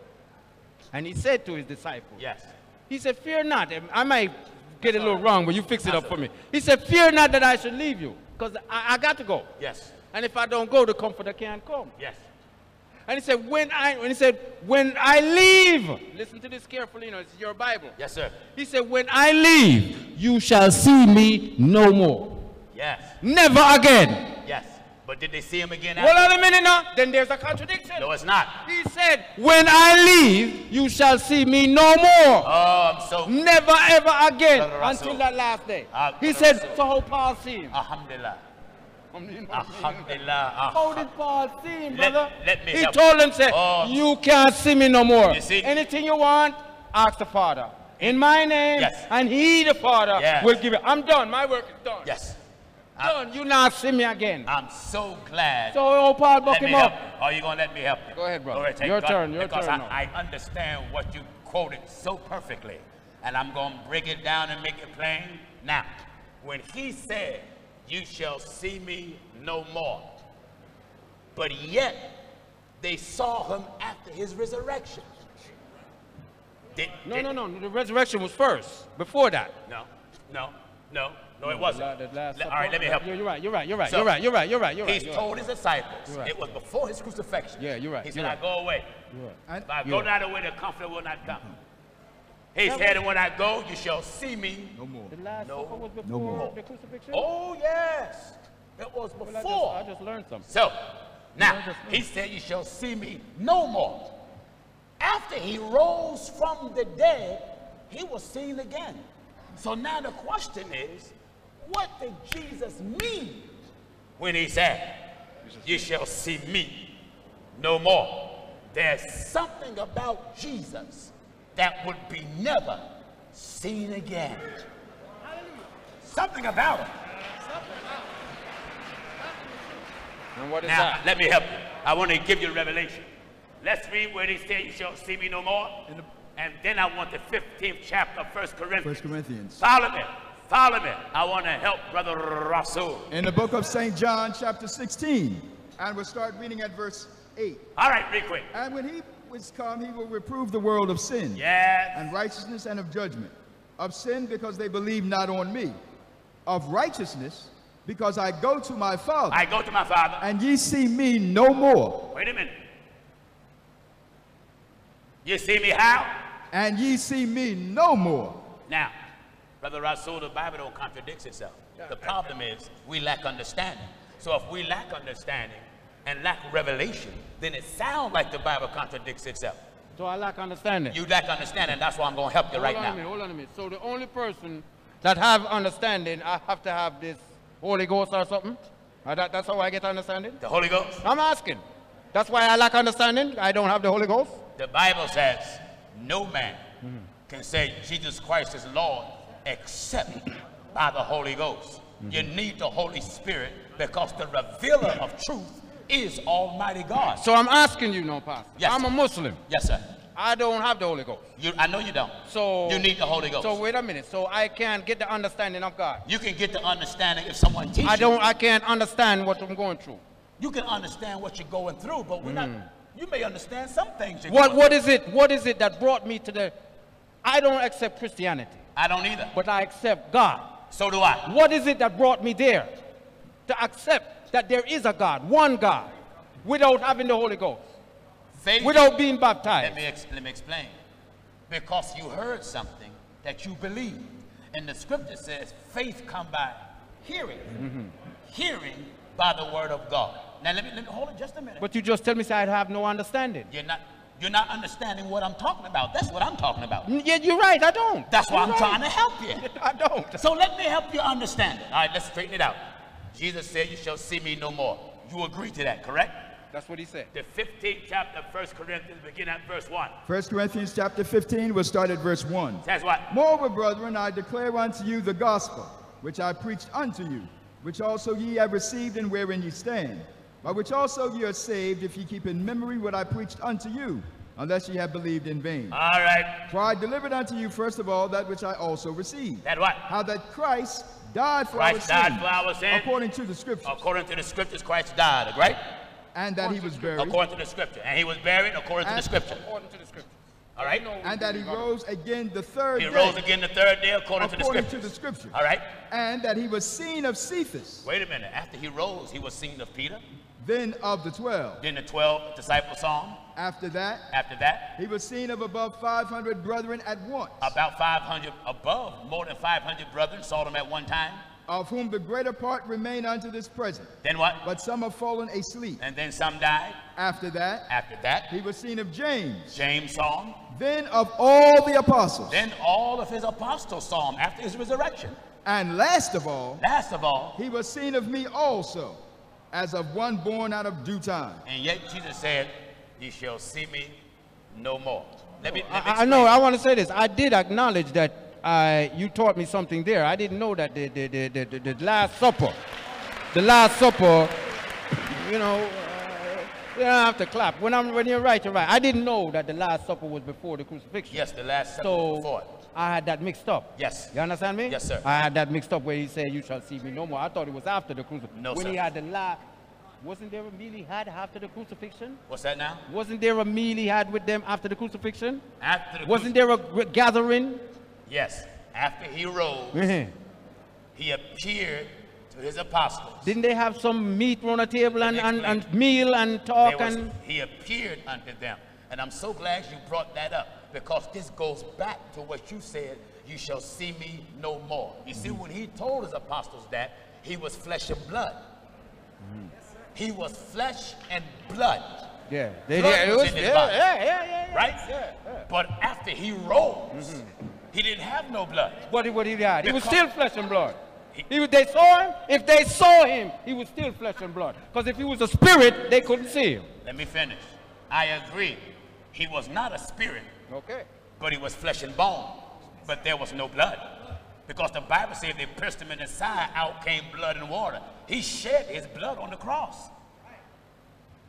and he said to his disciples, Yes. He said, Fear not. I might get it a little wrong, but you fix it That's up for me. He said, Fear not that I should leave you, because I, I got to go. Yes. And if I don't go, the comforter can't come. Yes. And he said, When I when he said, When I leave, listen to this carefully, you know, it's your Bible. Yes, sir. He said, When I leave, you shall see me no more. Yes. Never again. But did they see him again Well, after? wait a minute now. Then there's a contradiction. No, it's not. He said, When I leave, you shall see me no more. Oh, I'm so. Never ever again until that last day. Ah, he said, So how Paul see him? Alhamdulillah. How did Paul see him, brother? let me he help told him, say, Oh. You can't see me no more. You see? Anything you want, ask the Father. In my name, Yes. and he, the Father, Yes. will give it. I'm done. My work is done. Yes. Done. You not see me again. I'm so glad. so, old Paul, buck him up. Are you going to let me help you? Go ahead, brother. Take Your God, turn, your because turn I, I understand what you quoted so perfectly. And I'm going to break it down and make it plain. Now, when he said, You shall see me no more, but yet they saw him after his resurrection. Did, No, did- no, no. The resurrection was first. Before that. No, no, no, no, it wasn't. The last Le- supper- all right, let me help you. You're right. You're right. You're right. So, you're right. You're right. You're right. You're right. He's you're told his disciples, right. it was before his crucifixion. Yeah, you're right, He you're said, right. I go away. right. And, If I Yeah. go not away, the comforter will not come. Mm-hmm. He said, and when I go, you shall see me. no more. The last No. supper was before No more. the crucifixion? Oh, yes. It was Well, I just, before. I just learned something. So, now, he said, You shall see me no more. After he rose from the dead, he was seen again. So now the question is, what did Jesus mean when he said, You shall see me no more? There's something about Jesus that would be never seen again. Something about him. And what is Now, that? let me help you. I want to give you a revelation. Let's read where he said, You shall see me no more. And then I want the 15th chapter of 1 Corinthians. First Corinthians. Follow me. Follow me. I want to help Brother Rasul. In the book of St. John, chapter 16, and we'll start reading at verse 8. All right, real quick. And when he was come, he will reprove the world of sin Yes. and righteousness and of judgment. Of sin, because they believe not on me. Of righteousness, because I go to my Father, I go to my father. and ye see me no more. Wait a minute. You see me how? And ye see me no more. Now, Brother Rasul, the Bible don't contradict itself. The problem is we lack understanding. So if we lack understanding and lack revelation, then it sounds like the Bible contradicts itself. So I lack understanding. You lack understanding. That's why I'm going to help you hold right on a now. minute, hold on a minute. So the only person that have understanding, I have to have this Holy Ghost or something? Or that, that's how I get understanding? The Holy Ghost. I'm asking. That's why I lack understanding. I don't have the Holy Ghost. The Bible says no man mm-hmm. can say Jesus Christ is Lord except by the Holy Ghost. You need the Holy Spirit because the revealer of truth is Almighty God. So I'm asking you no Pastor. Yes. I'm a Muslim. Yes, sir. I don't have the Holy Ghost. You, I know you don't. So you need the Holy Ghost. So wait a minute. So I can't get the understanding of God. you can get the understanding if someone teaches I don't. I can't understand what I'm going through. You can understand what you're going through, but we're not. Hmm. You may understand some things. What What is it? What is it that brought me to the? I don't accept Christianity, through. I don't either. but I accept God. So do I. What is it that brought me there? To accept that there is a God, one God, without having the Holy Ghost, Faith. without being Let baptized. me, ex- let me explain. Because you heard something that you believed. And the scripture says faith come by hearing. Mm-hmm. Hearing by the word of God. Now let me, let me hold it just a minute. But you just tell me, say I have no understanding. you're not you're not understanding what I'm talking about. That's what I'm talking about. Yeah, you're right. I don't. That's why You're I'm right. trying to help you. I don't. So let me help you understand it. All right, let's straighten it out. Jesus said, You shall see me no more. You agree to that, correct? That's what he said. The 15th chapter of 1 Corinthians, begin at verse 1. 1 Corinthians chapter 15, we'll start at verse 1. Says what? Moreover, brethren, I declare unto you the gospel, which I preached unto you, which also ye have received and wherein ye stand, by which also ye are saved, if ye keep in memory what I preached unto you, unless ye have believed in vain. All right. For I delivered unto you first of all that which I also received, That what? how that Christ died for Christ our died sins, for our sins. according to the scriptures, According to the scriptures, Christ died, right? and that he was buried, According to the scripture. And he was buried according to the scripture. According to the scripture. All right? and that he rose again the third He day, He rose again the third day according, according to the scripture. According to the the scriptures. scriptures, All right? and that he was seen of Cephas, Wait a minute. After he rose, he was seen of Peter. Then of the twelve. Then the 12 disciples saw him. After that, After that, he was seen of above 500 brethren at once. about 500 above, more than 500 brethren saw him at one time. of whom the greater part remain unto this present. Then what? But some have fallen asleep. And then some died. After that, After that, he was seen of James, James saw him. then of all the apostles, Then all of his apostles saw him after his resurrection. and last of all, Last of all, he was seen of me also, as of one born out of due time. and yet Jesus said, "You shall see me no more." Let me. Let me I, I know. I want to say this. I did acknowledge that uh, you taught me something there. I didn't know that the the, the, the, the, the Last Supper, the Last Supper, you know, uh, you don't have to clap. When I'm when you're right, you're right. I didn't know that the Last Supper was before the crucifixion. Yes, the last supper So before. it. I had that mixed up. Yes. You understand me? Yes, sir. I had that mixed up where he said, "You shall see me no more." I thought it was after the crucifixion. No, when sir. he had the last, wasn't there a meal he had after the crucifixion? What's that now? Wasn't there a meal he had with them after the crucifixion? After the Wasn't there a gathering? Yes. After he rose, Mhm. he appeared to his apostles. Didn't they have some meat on a table and, and, and meal and talk was- and he appeared unto them. And I'm so glad you brought that up because this goes back to what you said, you shall see me no more. You see, when he told his apostles that, he was flesh and blood. He was flesh and blood, yeah, they, Blood it was was, yeah, body. yeah, yeah, yeah, yeah. right? But after he rose, he didn't have no blood. What he, what he had? He was still flesh and blood. He- He, they saw him. If they saw him, he was still flesh and blood. Because if he was a spirit, they couldn't see him. Let me finish. I agree. He was not a spirit, Okay. but he was flesh and bone. But there was no blood. Because the Bible said they pierced him in the side, out came blood and water. He shed his blood on the cross.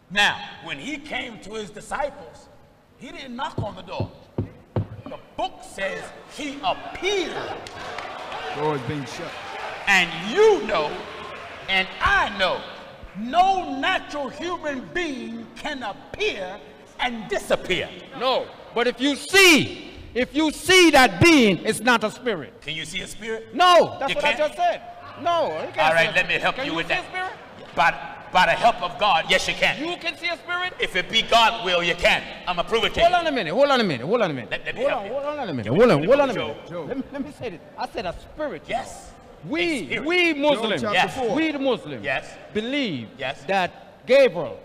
Now, when he came to his disciples, he didn't knock on the door. The book says he appeared. Door being shut. And you know, and I know, no natural human being can appear and disappear. No. But if you see, if you see that being, it's not a spirit. Can you see a spirit? No, that's You what can't? I just said. No. you can't All see right, a let me help Can you with see that. A spirit? By, by the help of God, yes, you can. You can see a spirit? If it be God will, you can. I'm gonna prove it to Hold you. on a minute. Hold on a minute. Hold on a minute. Let- let me hold, help on, you. hold on a minute. Hold on. Hold on a minute. Joe. Let me, let me say this. I said a spirit. Yes. We, spirit. we Muslims, Yes. we the Muslims, Yes. believe Yes. that Gabriel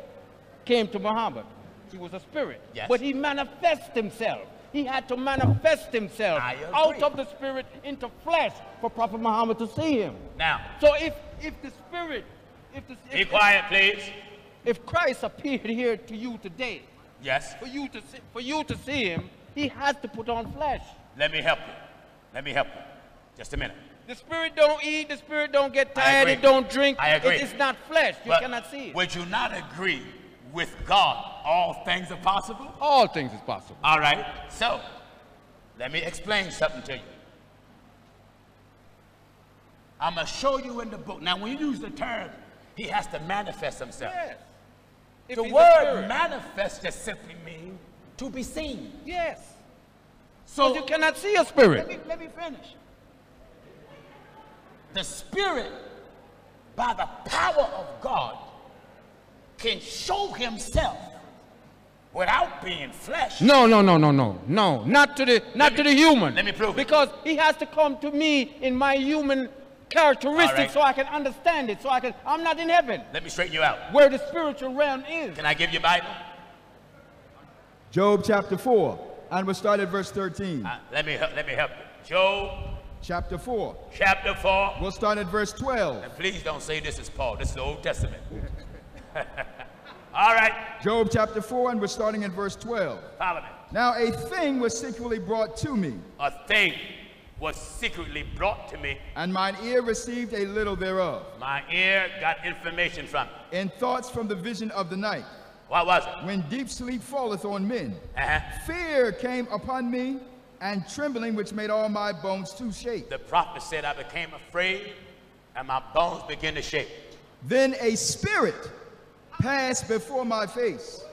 came to Muhammad. He was a spirit, Yes. but he manifested himself. He had to manifest himself out of the spirit into flesh for Prophet Muhammad to see him. Now, So if if the spirit, if the be if, quiet, please. if Christ appeared here to you today, Yes. for you to see, for you to see him, he has to put on flesh. Let me help you. Let me help you. Just a minute. The spirit don't eat, the spirit don't get tired, it don't drink. I agree. It- it's not flesh. You But cannot see it. Would you not agree with God? All things are possible. All things is possible. All right. So, let me explain something to you. I'm going to show you in the book. Now, when you use the term, he has to manifest himself. Yes. If The word manifest just simply means to be seen. Yes. So, you cannot see a let spirit. me, let me finish. The Spirit, by the power of God, can show himself without being flesh. No, no, no, no, no, no. Not to the not me- to the human. let me prove it. Because he has to come to me in my human characteristics All right. so I can understand it. So I can I'm not in heaven Let me straighten you out. where the spiritual realm is. Can I give you a Bible? Job chapter 4, and we'll start at verse 13. Uh, let me help, let me help you. Job Chapter 4, chapter 4. we'll start at verse 12. And please don't say this is Paul. This is the Old Testament. All right. Job chapter 4, and we're starting in verse 12. Follow me. Now a thing was secretly brought to me, A thing was secretly brought to me. and mine ear received a little thereof, My ear got information from it. in thoughts from the vision of the night. What was it? When deep sleep falleth on men, Uh-huh. fear came upon me, and trembling which made all my bones to shake. The prophet said, I became afraid and my bones began to shake. Then a spirit passed before my face.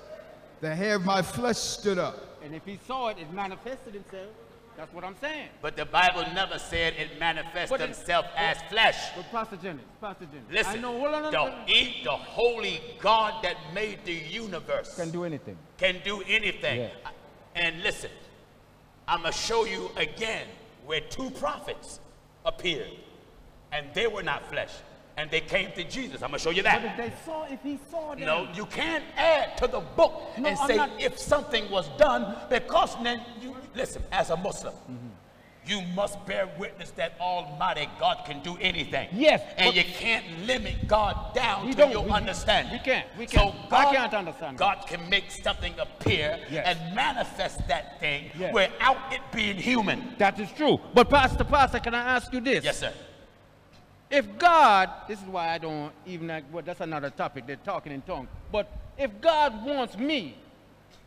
The hair of my flesh stood up. And if he saw it, it manifested itself. That's what I'm saying. But the Bible never said it manifests But it- himself as flesh. But Pastor Jennings, Pastor Jennings. Listen, I know, hold on, hold the, on. he- the holy God that made the universe Can do anything. can do anything. Yeah. And listen, I'm going to show you again where two prophets appeared. and they were not flesh, and they came to Jesus. I'm gonna show you that. But if they saw, if he saw them. No, you can't add to the book No, and I'm say not- if something was done because then you listen as a Muslim. Mm-hmm. You must bear witness that Almighty God can do anything. Yes, and you can't limit God down to don't- your we- understanding. we can't, we can't. I God, can't understand God can make something appear Yes. and manifest that thing Yes. without it being human. That is true. But Pastor, Pastor, can I ask you this? Yes, sir. If God, this is why I don't even, well, that's another topic, they're talking in tongues. But if God wants me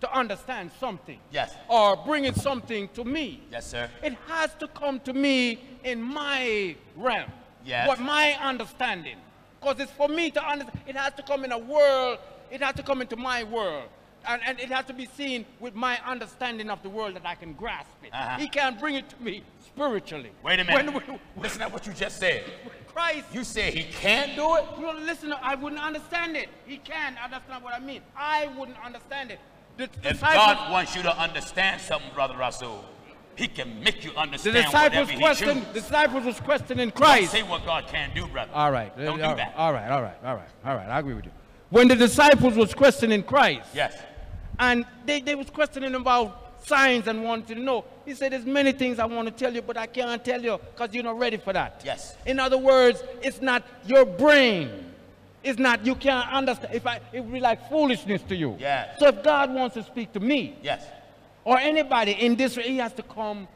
to understand something, Yes. or bringing something to me, Yes, sir. it has to come to me in my realm. Yes. What my understanding. Because it's for me to understand. It has to come in a world. It has to come into my world. And, and it has to be seen with my understanding of the world that I can grasp it. Uh-huh. He can't bring it to me spiritually. Wait a minute. When, when, Listen to what you just said. Christ You said he can't do it? well, listen, I wouldn't understand it. He can understand what I mean. I wouldn't understand it. The If God wants you to understand something, Brother Rasul, he can make you the understand disciples whatever he question, chooses. disciples was questioning Don't Christ. say what God can do, brother. All right, Don't do all right, that. all right, all right, all right, all right. I agree with you. When the disciples was questioning Christ, Yes. and they, they was questioning about signs and wanted to know. He said, "There's many things I want to tell you, but I can't tell you because you're not ready for that." Yes. In other words, it's not your brain. It's not you can't understand. If I, it would be like foolishness to you. Yes. So if God wants to speak to me Yes. or anybody in this, he has to come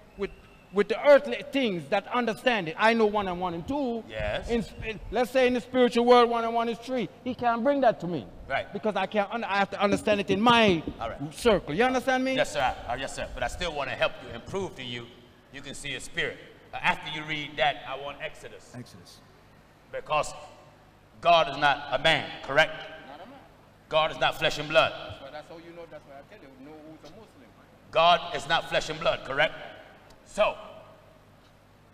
with with the earthly things that understand it. I know one and one and two. Yes. In, in- let's say in the spiritual world, one and one is three. He can't bring that to me. Right. Because I can't. I have to understand it in my All right. circle. You understand me? Yes, sir. Uh, yes, sir. But I still want to help you and prove to you you can see a spirit. Uh, after you read that, I want Exodus. Exodus. Because God is not a man, correct? Not a man. God is not flesh and blood. But that's how you know. That's why I tell you, know who's a Muslim. God is not flesh and blood, correct? So,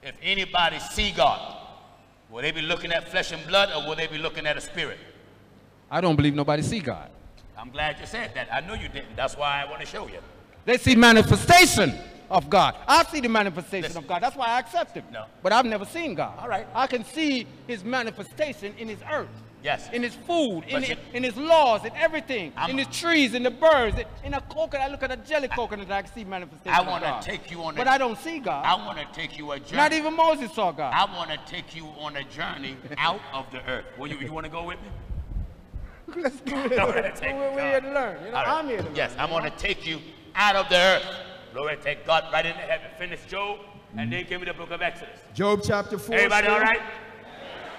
if anybody see God, will they be looking at flesh and blood or will they be looking at a spirit? I don't believe nobody see God. I'm glad you said that. I knew you didn't. That's why I want to show you. They see manifestation of God. I see the manifestation Listen. of God. That's why I accept Him. No. But I've never seen God. All right. I can see His manifestation in His earth. Yes. In His food, in, it, you- in His laws, in everything. I'm- in His trees, in the birds, in a coconut. I look at a jelly coconut, I can see manifestation I want to take you on a But I don't see God. I want to take you a journey. Not even Moses saw God. I want to take you on a journey out of the earth. Well, you, you want to go with me? Let's do it. All right, take We're, we're here to learn. You know, All right. I'm here to learn. Yes, I'm going to take you out of the earth. Glory, take God right into heaven. Finish Job, and then give me the book of Exodus. Job chapter 4. Everybody still. all right?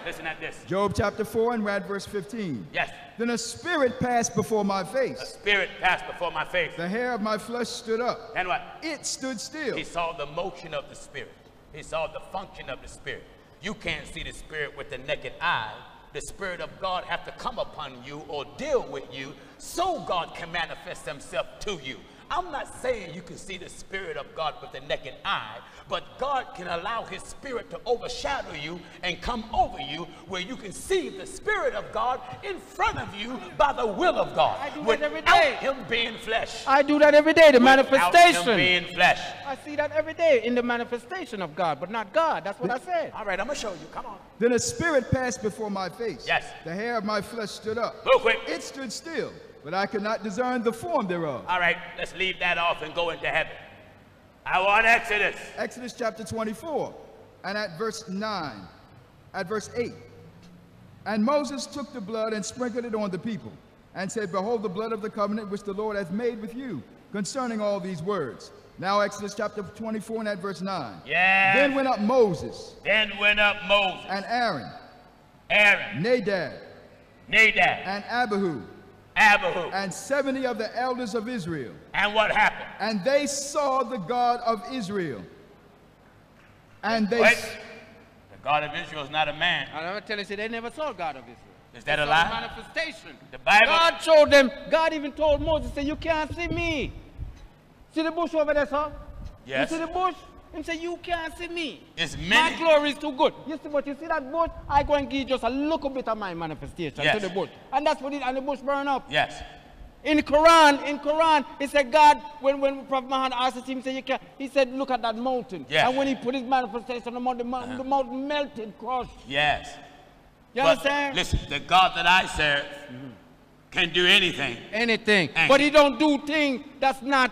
Listen at this. Job chapter 4 and read verse 15. Yes. Then a spirit passed before my face. A spirit passed before my face. The hair of my flesh stood up. And what? It stood still. He saw the motion of the spirit. He saw the function of the spirit. You can't see the spirit with the naked eye. The spirit of God have to come upon you or deal with you so God can manifest himself to you. I'm not saying you can see the spirit of God with the naked eye, but God can allow his spirit to overshadow you and come over you where you can see the spirit of God in front of you by the will of God. I do that without every day. him being flesh. I do that every day, the Without him manifestation. being flesh. I see that every day in the manifestation of God, but not God. That's what I said. All right, I'm gonna show you. Come on. Then a spirit passed before my face. Yes. The hair of my flesh stood up. Real quick. It stood still, but I could not discern the form thereof. All right, let's leave that off and go into heaven. I want Exodus. Exodus chapter 24, and at verse 9, at verse 8. And Moses took the blood and sprinkled it on the people, and said, Behold the blood of the covenant which the Lord hath made with you, concerning all these words. Now Exodus chapter 24 and at verse 9. Yes. Then went up Moses Then went up Moses, and Aaron, Aaron, Nadab, Nadab, and Abihu, Abihu. and 70 of the elders of Israel. And what happened? And they saw the God of Israel. And they Wait. The God of Israel is not a man. And I'm telling you, they never saw God of Israel. Is that They a lie? Manifestation. The Bible- God showed them. God even told Moses, "Say you can't see me. See the bush over there, sir? Yes. You see the bush? Him say you can't see me. It's My glory is too good. You see, but you see that bush? I go and give just a little bit of my manifestation Yes. to the bush, and that's what it. And the bush burn up. Yes. In Quran, in Quran, it said God, when, when Prophet Muhammad asked him, he said, you can, he said, look at that mountain. Yeah. And when he put his manifestation on the mountain, the mountain, the mountain melted, crushed. Yes. You But understand? listen, the God that I serve can do anything. Anything. And- But he don't do things that's not,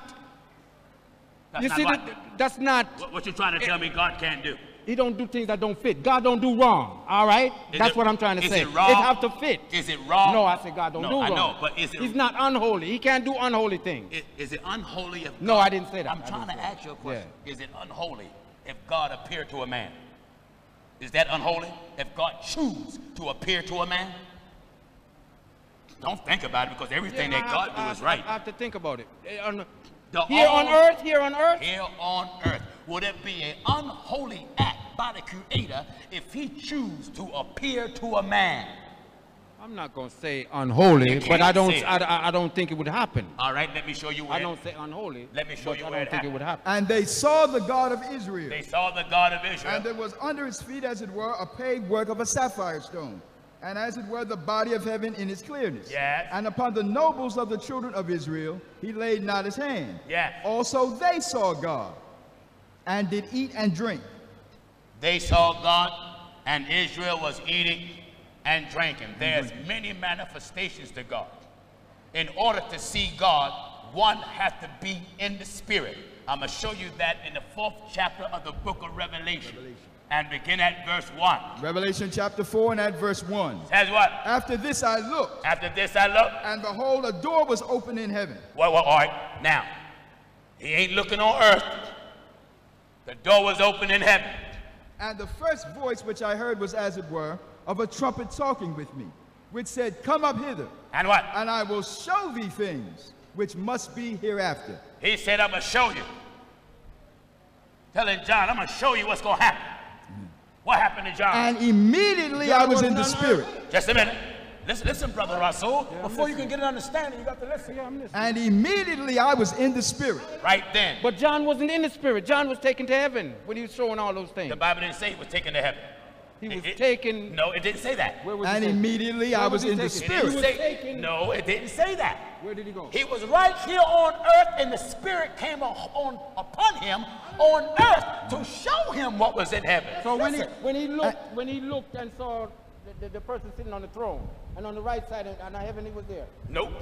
That's you not see, what, that, that's not, what, what you trying to tell me God can't do? he don't do things that don't fit. God don't do wrong, all right? Is that's it- what I'm trying to is say. it wrong? it have to fit. Is it wrong? No, I said God don't No, do I know, but is it- He's not unholy. He can't do unholy things. Is, is it unholy if No, I didn't say that. I'm I trying to ask you a question. Is it unholy if God appeared to a man? Is that unholy if God choose to appear to a man? Don't think about it because everything Yeah, that I God have do I is right. I have to think about it. On- The here on earth, here on earth, Here on earth, would it be an unholy act by the Creator if He choose to appear to a man? I'm not going to say unholy, but I don't. I, I- I don't think it would happen. All right, let me show you where. I don't say unholy. Let me show but you I don't it think it would happen. And they saw the God of Israel. They saw the God of Israel. And there was under his feet, as it were, a paved work of a sapphire stone, and as it were, the body of heaven in its clearness. Yes. And upon the nobles of the children of Israel, he laid not his hand. Yes. Also they saw God, and did eat and drink. They saw God, and Israel was eating and drinking. There's many manifestations to God. In order to see God, one has to be in the spirit. I'm going to show you that in the fourth chapter of the book of Revelation. And begin at verse 1. Revelation chapter 4 and at verse 1. Says what? After this I looked, After this I looked. and behold, a door was open in heaven. Well, well, all right. Now, he ain't looking on earth. The door was open in heaven. And the first voice which I heard was, as it were, of a trumpet talking with me, which said, Come up hither, And what? and I will show thee things which must be hereafter. He said, I'm going to show you. Telling John, I'm going to show you what's going to happen. What happened to John? And immediately I was in the spirit. Just a minute. Listen, listen, Brother Rasul. Before you can get an understanding, you got to listen. And immediately I was in the spirit. Right then. But John wasn't in the spirit. John was taken to heaven when he was showing all those things. the Bible didn't say he was taken to heaven. He was It- it- taken. No, it didn't say that. Where was And taken? immediately I Where was he in the taken? It didn't spirit. say, no, it didn't say that. Where did he go? He was right here on earth, and the Spirit came on, on upon him on earth to show him what was in heaven. So when he when he looked uh, when he looked and saw the, the, the person sitting on the throne, and on the right side and, and heaven he was there. Nope.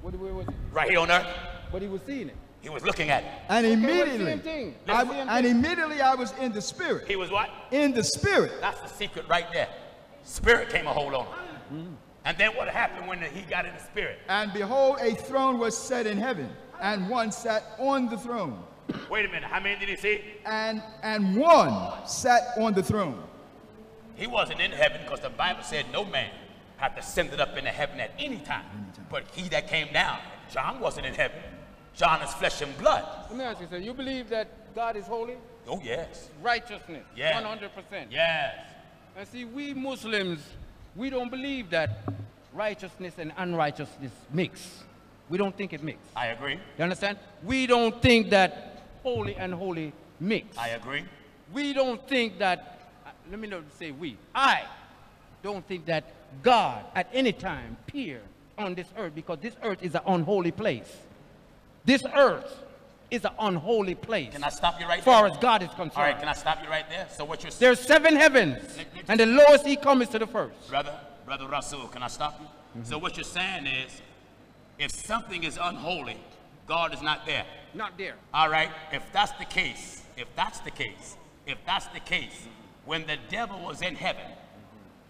What, where was he? Right here on earth, But he was seeing it. He was looking at it. And Okay, immediately, same thing. I, Same and immediately I was in the spirit. He was what? In the spirit. That's the secret right there. Spirit came a hold on him. And then what happened when he got in the spirit? And behold, a throne was set in heaven, and one sat on the throne. Wait a minute, how many did he see? And and one sat on the throne. He wasn't in heaven because the Bible said no man had to send it up into heaven at any time. But he that came down, John wasn't in heaven. John is flesh and blood. Let me ask you, sir. You believe that God is holy? Oh, yes. Righteousness. Yeah. 100%. Yes. And see, we Muslims, we don't believe that righteousness and unrighteousness mix. We don't think it mix. I agree. You understand? We don't think that holy and holy mix. I agree. We don't think that, uh, let me not say we, I don't think that God at any time appeared on this earth because this earth is an unholy place. This earth is an unholy place Can I stop you right as far there? as God is concerned. All right, can I stop you right there? So what you're saying, There's seven heavens, and the lowest he comes is to the first. brother, brother Rasul, can I stop you? Mm-hmm. So what you're saying is, if something is unholy, God is not there. Not there. All right, if that's the case, if that's the case, if that's the case, when the devil was in heaven,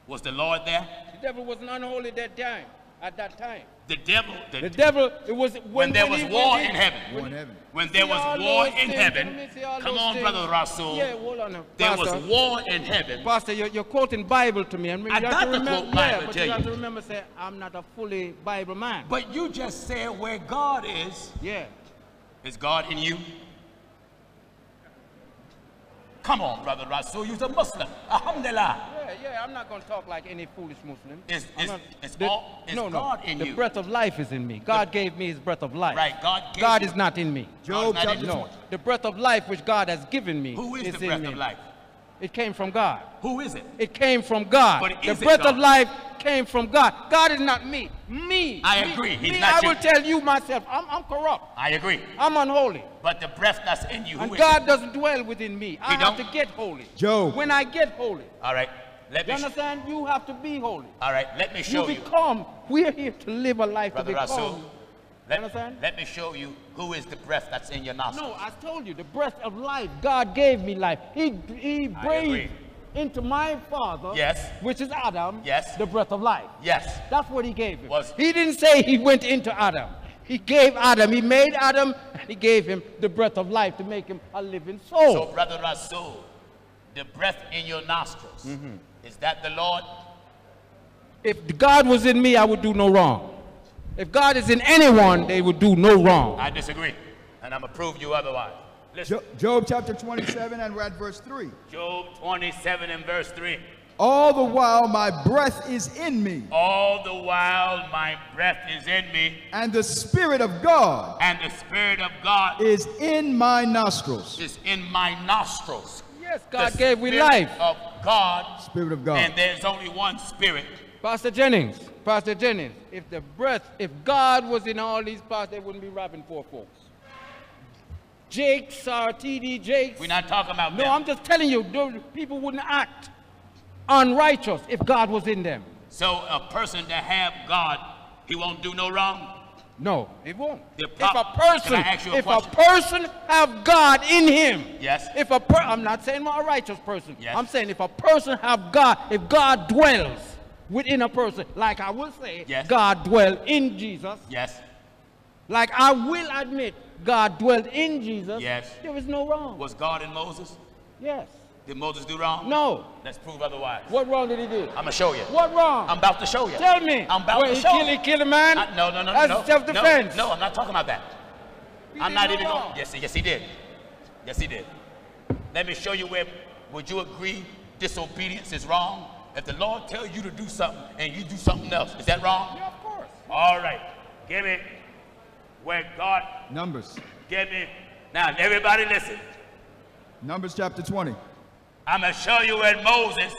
was the Lord there? The devil wasn't unholy that time, at that time. The devil, the, The devil, it was when, when there was war in heaven, War in heaven. when there was war in things, heaven, let me see all come on, things. brother Rasul, Yeah, hold on. Uh, there Pastor, was war in heaven. Pastor, you're, you're quoting Bible to me, and you I have got to to remember, quote Bible yeah, but to you have you. to remember, say, I'm not a fully Bible man. But you just said where God is, yeah. is God in you? Come on, brother Rasul, you're a Muslim. Alhamdulillah. Yeah, yeah, I'm not going to talk like any foolish Muslim. Is- I'm is- not- is the- all- is no, no. In the you? breath of life is in me. God gave me his breath of life. Right, God gave God is not in me. Job Job not in. No, the breath of life which God has given me Who is the in breath me. of life? It came from God. Who is it? It came from God. But the is it breath God? of life came from God. God is not me. Me. I me, agree. He's me, not I you. will tell you myself. I'm, I'm corrupt. I agree. I'm unholy. But the breath that's in you, who And is God it? doesn't dwell within me. I He have don't? to get holy. Job. When I get holy, All right. Let you. Understand? You have to be holy. all right. Let me show you you, become. We're here to live a life brother to become. Rasul. Let, understand? let me show you who is the breath that's in your nostrils. No, I told you, the breath of life. God gave me life. He, he breathed into my father, Yes. which is Adam, Yes. the breath of life. Yes. That's what he gave him. Was- he didn't say he went into Adam. He gave Adam, he made Adam, and he gave him the breath of life to make him a living soul. So, brother Rasul, the breath in your nostrils, Mm-hmm. Is that the Lord? if God was in me, I would do no wrong. If God is in anyone, they would do no wrong. I disagree, and I'm gonna prove you otherwise. Listen, Jo- Job chapter 27, and we're at verse 3. Job 27 and verse 3. All the while my breath is in me, All the while my breath is in me, and the Spirit of God and the Spirit of God is in my nostrils. is in my nostrils. Yes, The God gave me Spirit life. Of God, Spirit of God. and there's only one Spirit. Pastor Jennings, Pastor Jennings, if the breath, if God was in all these parts, they wouldn't be robbing poor folks. Jakes or TD Jakes. We're not talking about No, them. I'm just telling you, those people wouldn't act unrighteous if God was in them. So a person to have God, he won't do no wrong. No, it won't. The if a person, Can I ask you a if a person have God in him, Yes. If a per, I'm not saying a righteous person. Yes. I'm saying if a person have God, if God dwells within a person, like I will say, Yes. God dwell in Jesus. Yes. Like I will admit, God dwelled in Jesus. Yes. There is no wrong. Was God in Moses? yes. Did Moses do wrong? No. Let's prove otherwise. What wrong did he do? I'm gonna show you. What wrong? I'm about to show you. Tell me. I'm about Where to he show kill, you. He kill a man. I- no, no, no, That's no. self-defense. No, no, I'm not talking about that. He I'm not even wrong. going. Yes, yes, he did. Yes, he did. Let me show you where. Would you agree disobedience is wrong? If the Lord tells you to do something and you do something else, is that wrong? Yeah, of course. All right. Give me where God. Numbers. Give me. Now, everybody, listen. Numbers chapter 20. I'm gonna show you where Moses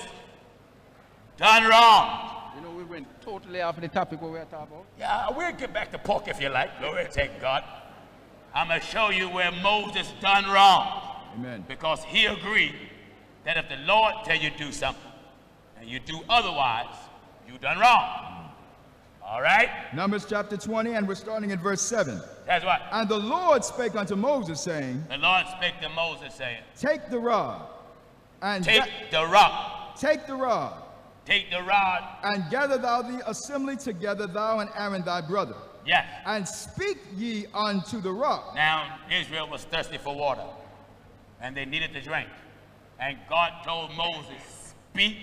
done wrong. You know, we went totally off the topic what we were talking about. Yeah, we'll get back to pork if you like. Glory to God. I'm gonna show you where Moses done wrong. Amen. Because he agreed that if the Lord tell you to do something and you do otherwise, you done wrong. All right? Numbers chapter 20, and we're starting at verse 7. That's what And the Lord spake unto Moses, saying, the Lord spake to Moses saying, Take the rod, and take the rod. take the rod, take the rod, and gather thou the assembly together, thou and Aaron thy brother, yes. and speak ye unto the rock. Now Israel was thirsty for water, and they needed to drink. And God told Moses, speak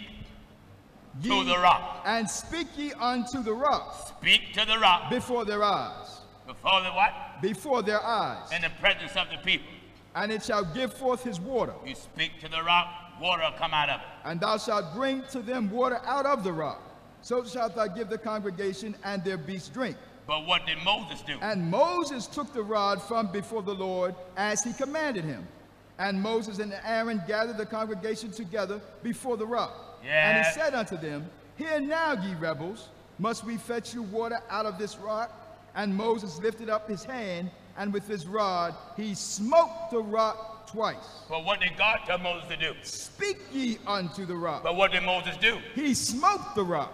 to the rock. And speak ye unto the rock Speak to the rock before their eyes, before the what? before their eyes, In the presence of the people. and it shall give forth his water. You speak to the rock, water come out of it. And thou shalt bring to them water out of the rock. So shalt thou give the congregation and their beasts drink. But what did Moses do? And Moses took the rod from before the Lord as he commanded him. And Moses and Aaron gathered the congregation together before the rock. And he said unto them, Hear now, ye rebels, must we fetch you water out of this rock? And Moses lifted up his hand, and with his rod he smote the rock twice. But what did God tell Moses to do? Speak ye unto the rock. But what did Moses do? He smote the rock.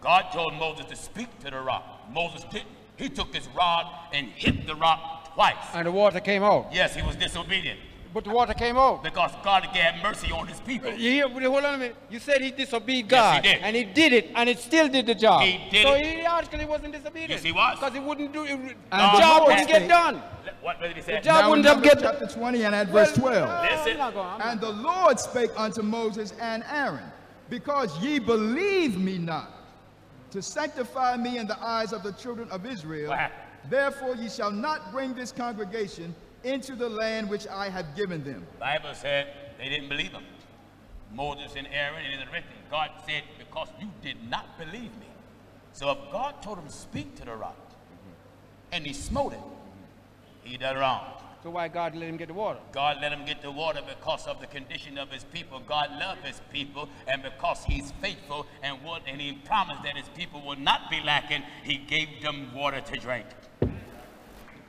God told Moses to speak to the rock. Moses didn't. He took his rod and hit the rock twice. And the water came out. Yes, he was disobedient But the water came out. because God gave mercy on his people. You hear, hold on a minute. You said he disobeyed God. Yes, did. And he did it, and it still did the job. He did so it. he actually wasn't disobedient. Yes, he was. Because he wouldn't do it. And the the job Lord wouldn't get done. What did he say? The job Now wouldn't have Numbers get done. chapter 20 and at verse 12. Well, Listen. I'm not going- I'm not- And the Lord spake unto Moses and Aaron, because ye believe me not, to sanctify me in the eyes of the children of Israel. Therefore ye shall not bring this congregation into the land which I have given them. Bible said they didn't believe him. Moses and Aaron, and in the written, God said, because you did not believe me. So if God told him to speak to the rock, and he smote it, he done wrong. So why God let him get the water? God let him get the water because of the condition of his people. God loved his people, and because he's faithful and what and he promised that his people will not be lacking, he gave them water to drink.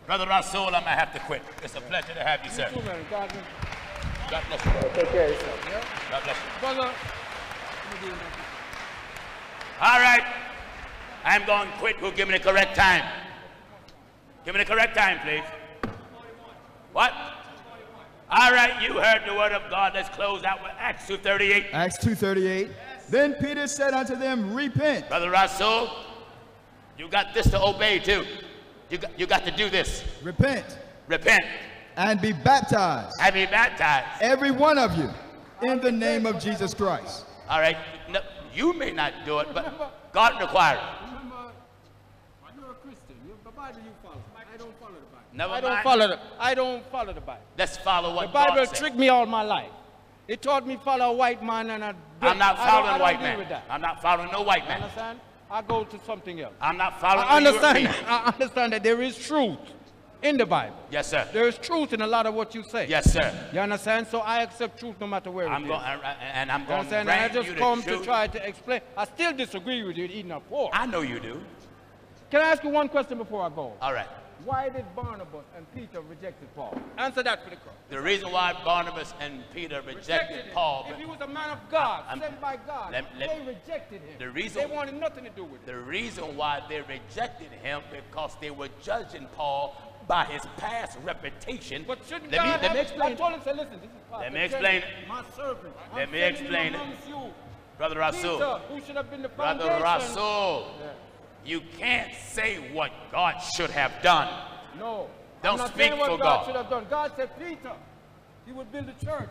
Brother Rasul, I'm gonna have to quit. It's a pleasure to have you, sir. Two minutes. God, God bless you. take care of yourself. God bless you. Brother, All right. I'm going to quit. Who give me the correct time? Give me the correct time, please. What? All right, you heard the word of God. Let's close out with Acts 2.38. Acts 2.38. Then Peter said unto them, Repent. Brother Rasul, you got this to obey too. You got, you got to do this. Repent Repent and be baptized, and be baptized. every one of you, in the name of Jesus Christ. All right, no, you may not do it, but God requires it. remember, you're a Christian. You, the Bible you follow. I don't follow the Bible. Never I don't mind. follow the. I don't follow the Bible. Let's follow what The Bible God said. tricked me all my life. It taught me follow a white man and a. I'm not I don't- following I don't white deal man. I'm not following no white You man. understand? I go to something else. I'm not following I understand. I understand that there is truth in the Bible. Yes, sir. There is truth in a lot of what you say. Yes, sir. You understand? So I accept truth no matter where I'm it going, and I'm going to I just come to try to explain. I still disagree with you eating up pork. I know you do. Can I ask you one question before I go? All right. Why did Barnabas and Peter rejected Paul? Answer that for the crowd. The reason why Barnabas and Peter rejected him. Paul, If he was a man of God, I'm- sent by God, Let- let- they rejected him. The reason- they wanted nothing to do with it. the reason why they rejected him because they were judging Paul by his past reputation. But shouldn't let me, God let me explain. I told him, say, listen, this is Pastor Let me James, explain it. My servant. I'm Let me explain it. You. Brother Peter, Rasul. who should have been the Brother foundation. Rasul. You can't say what God should have done. No. Don't I'm not speak saying what for God God. should have done. God said, Peter, he would build a church.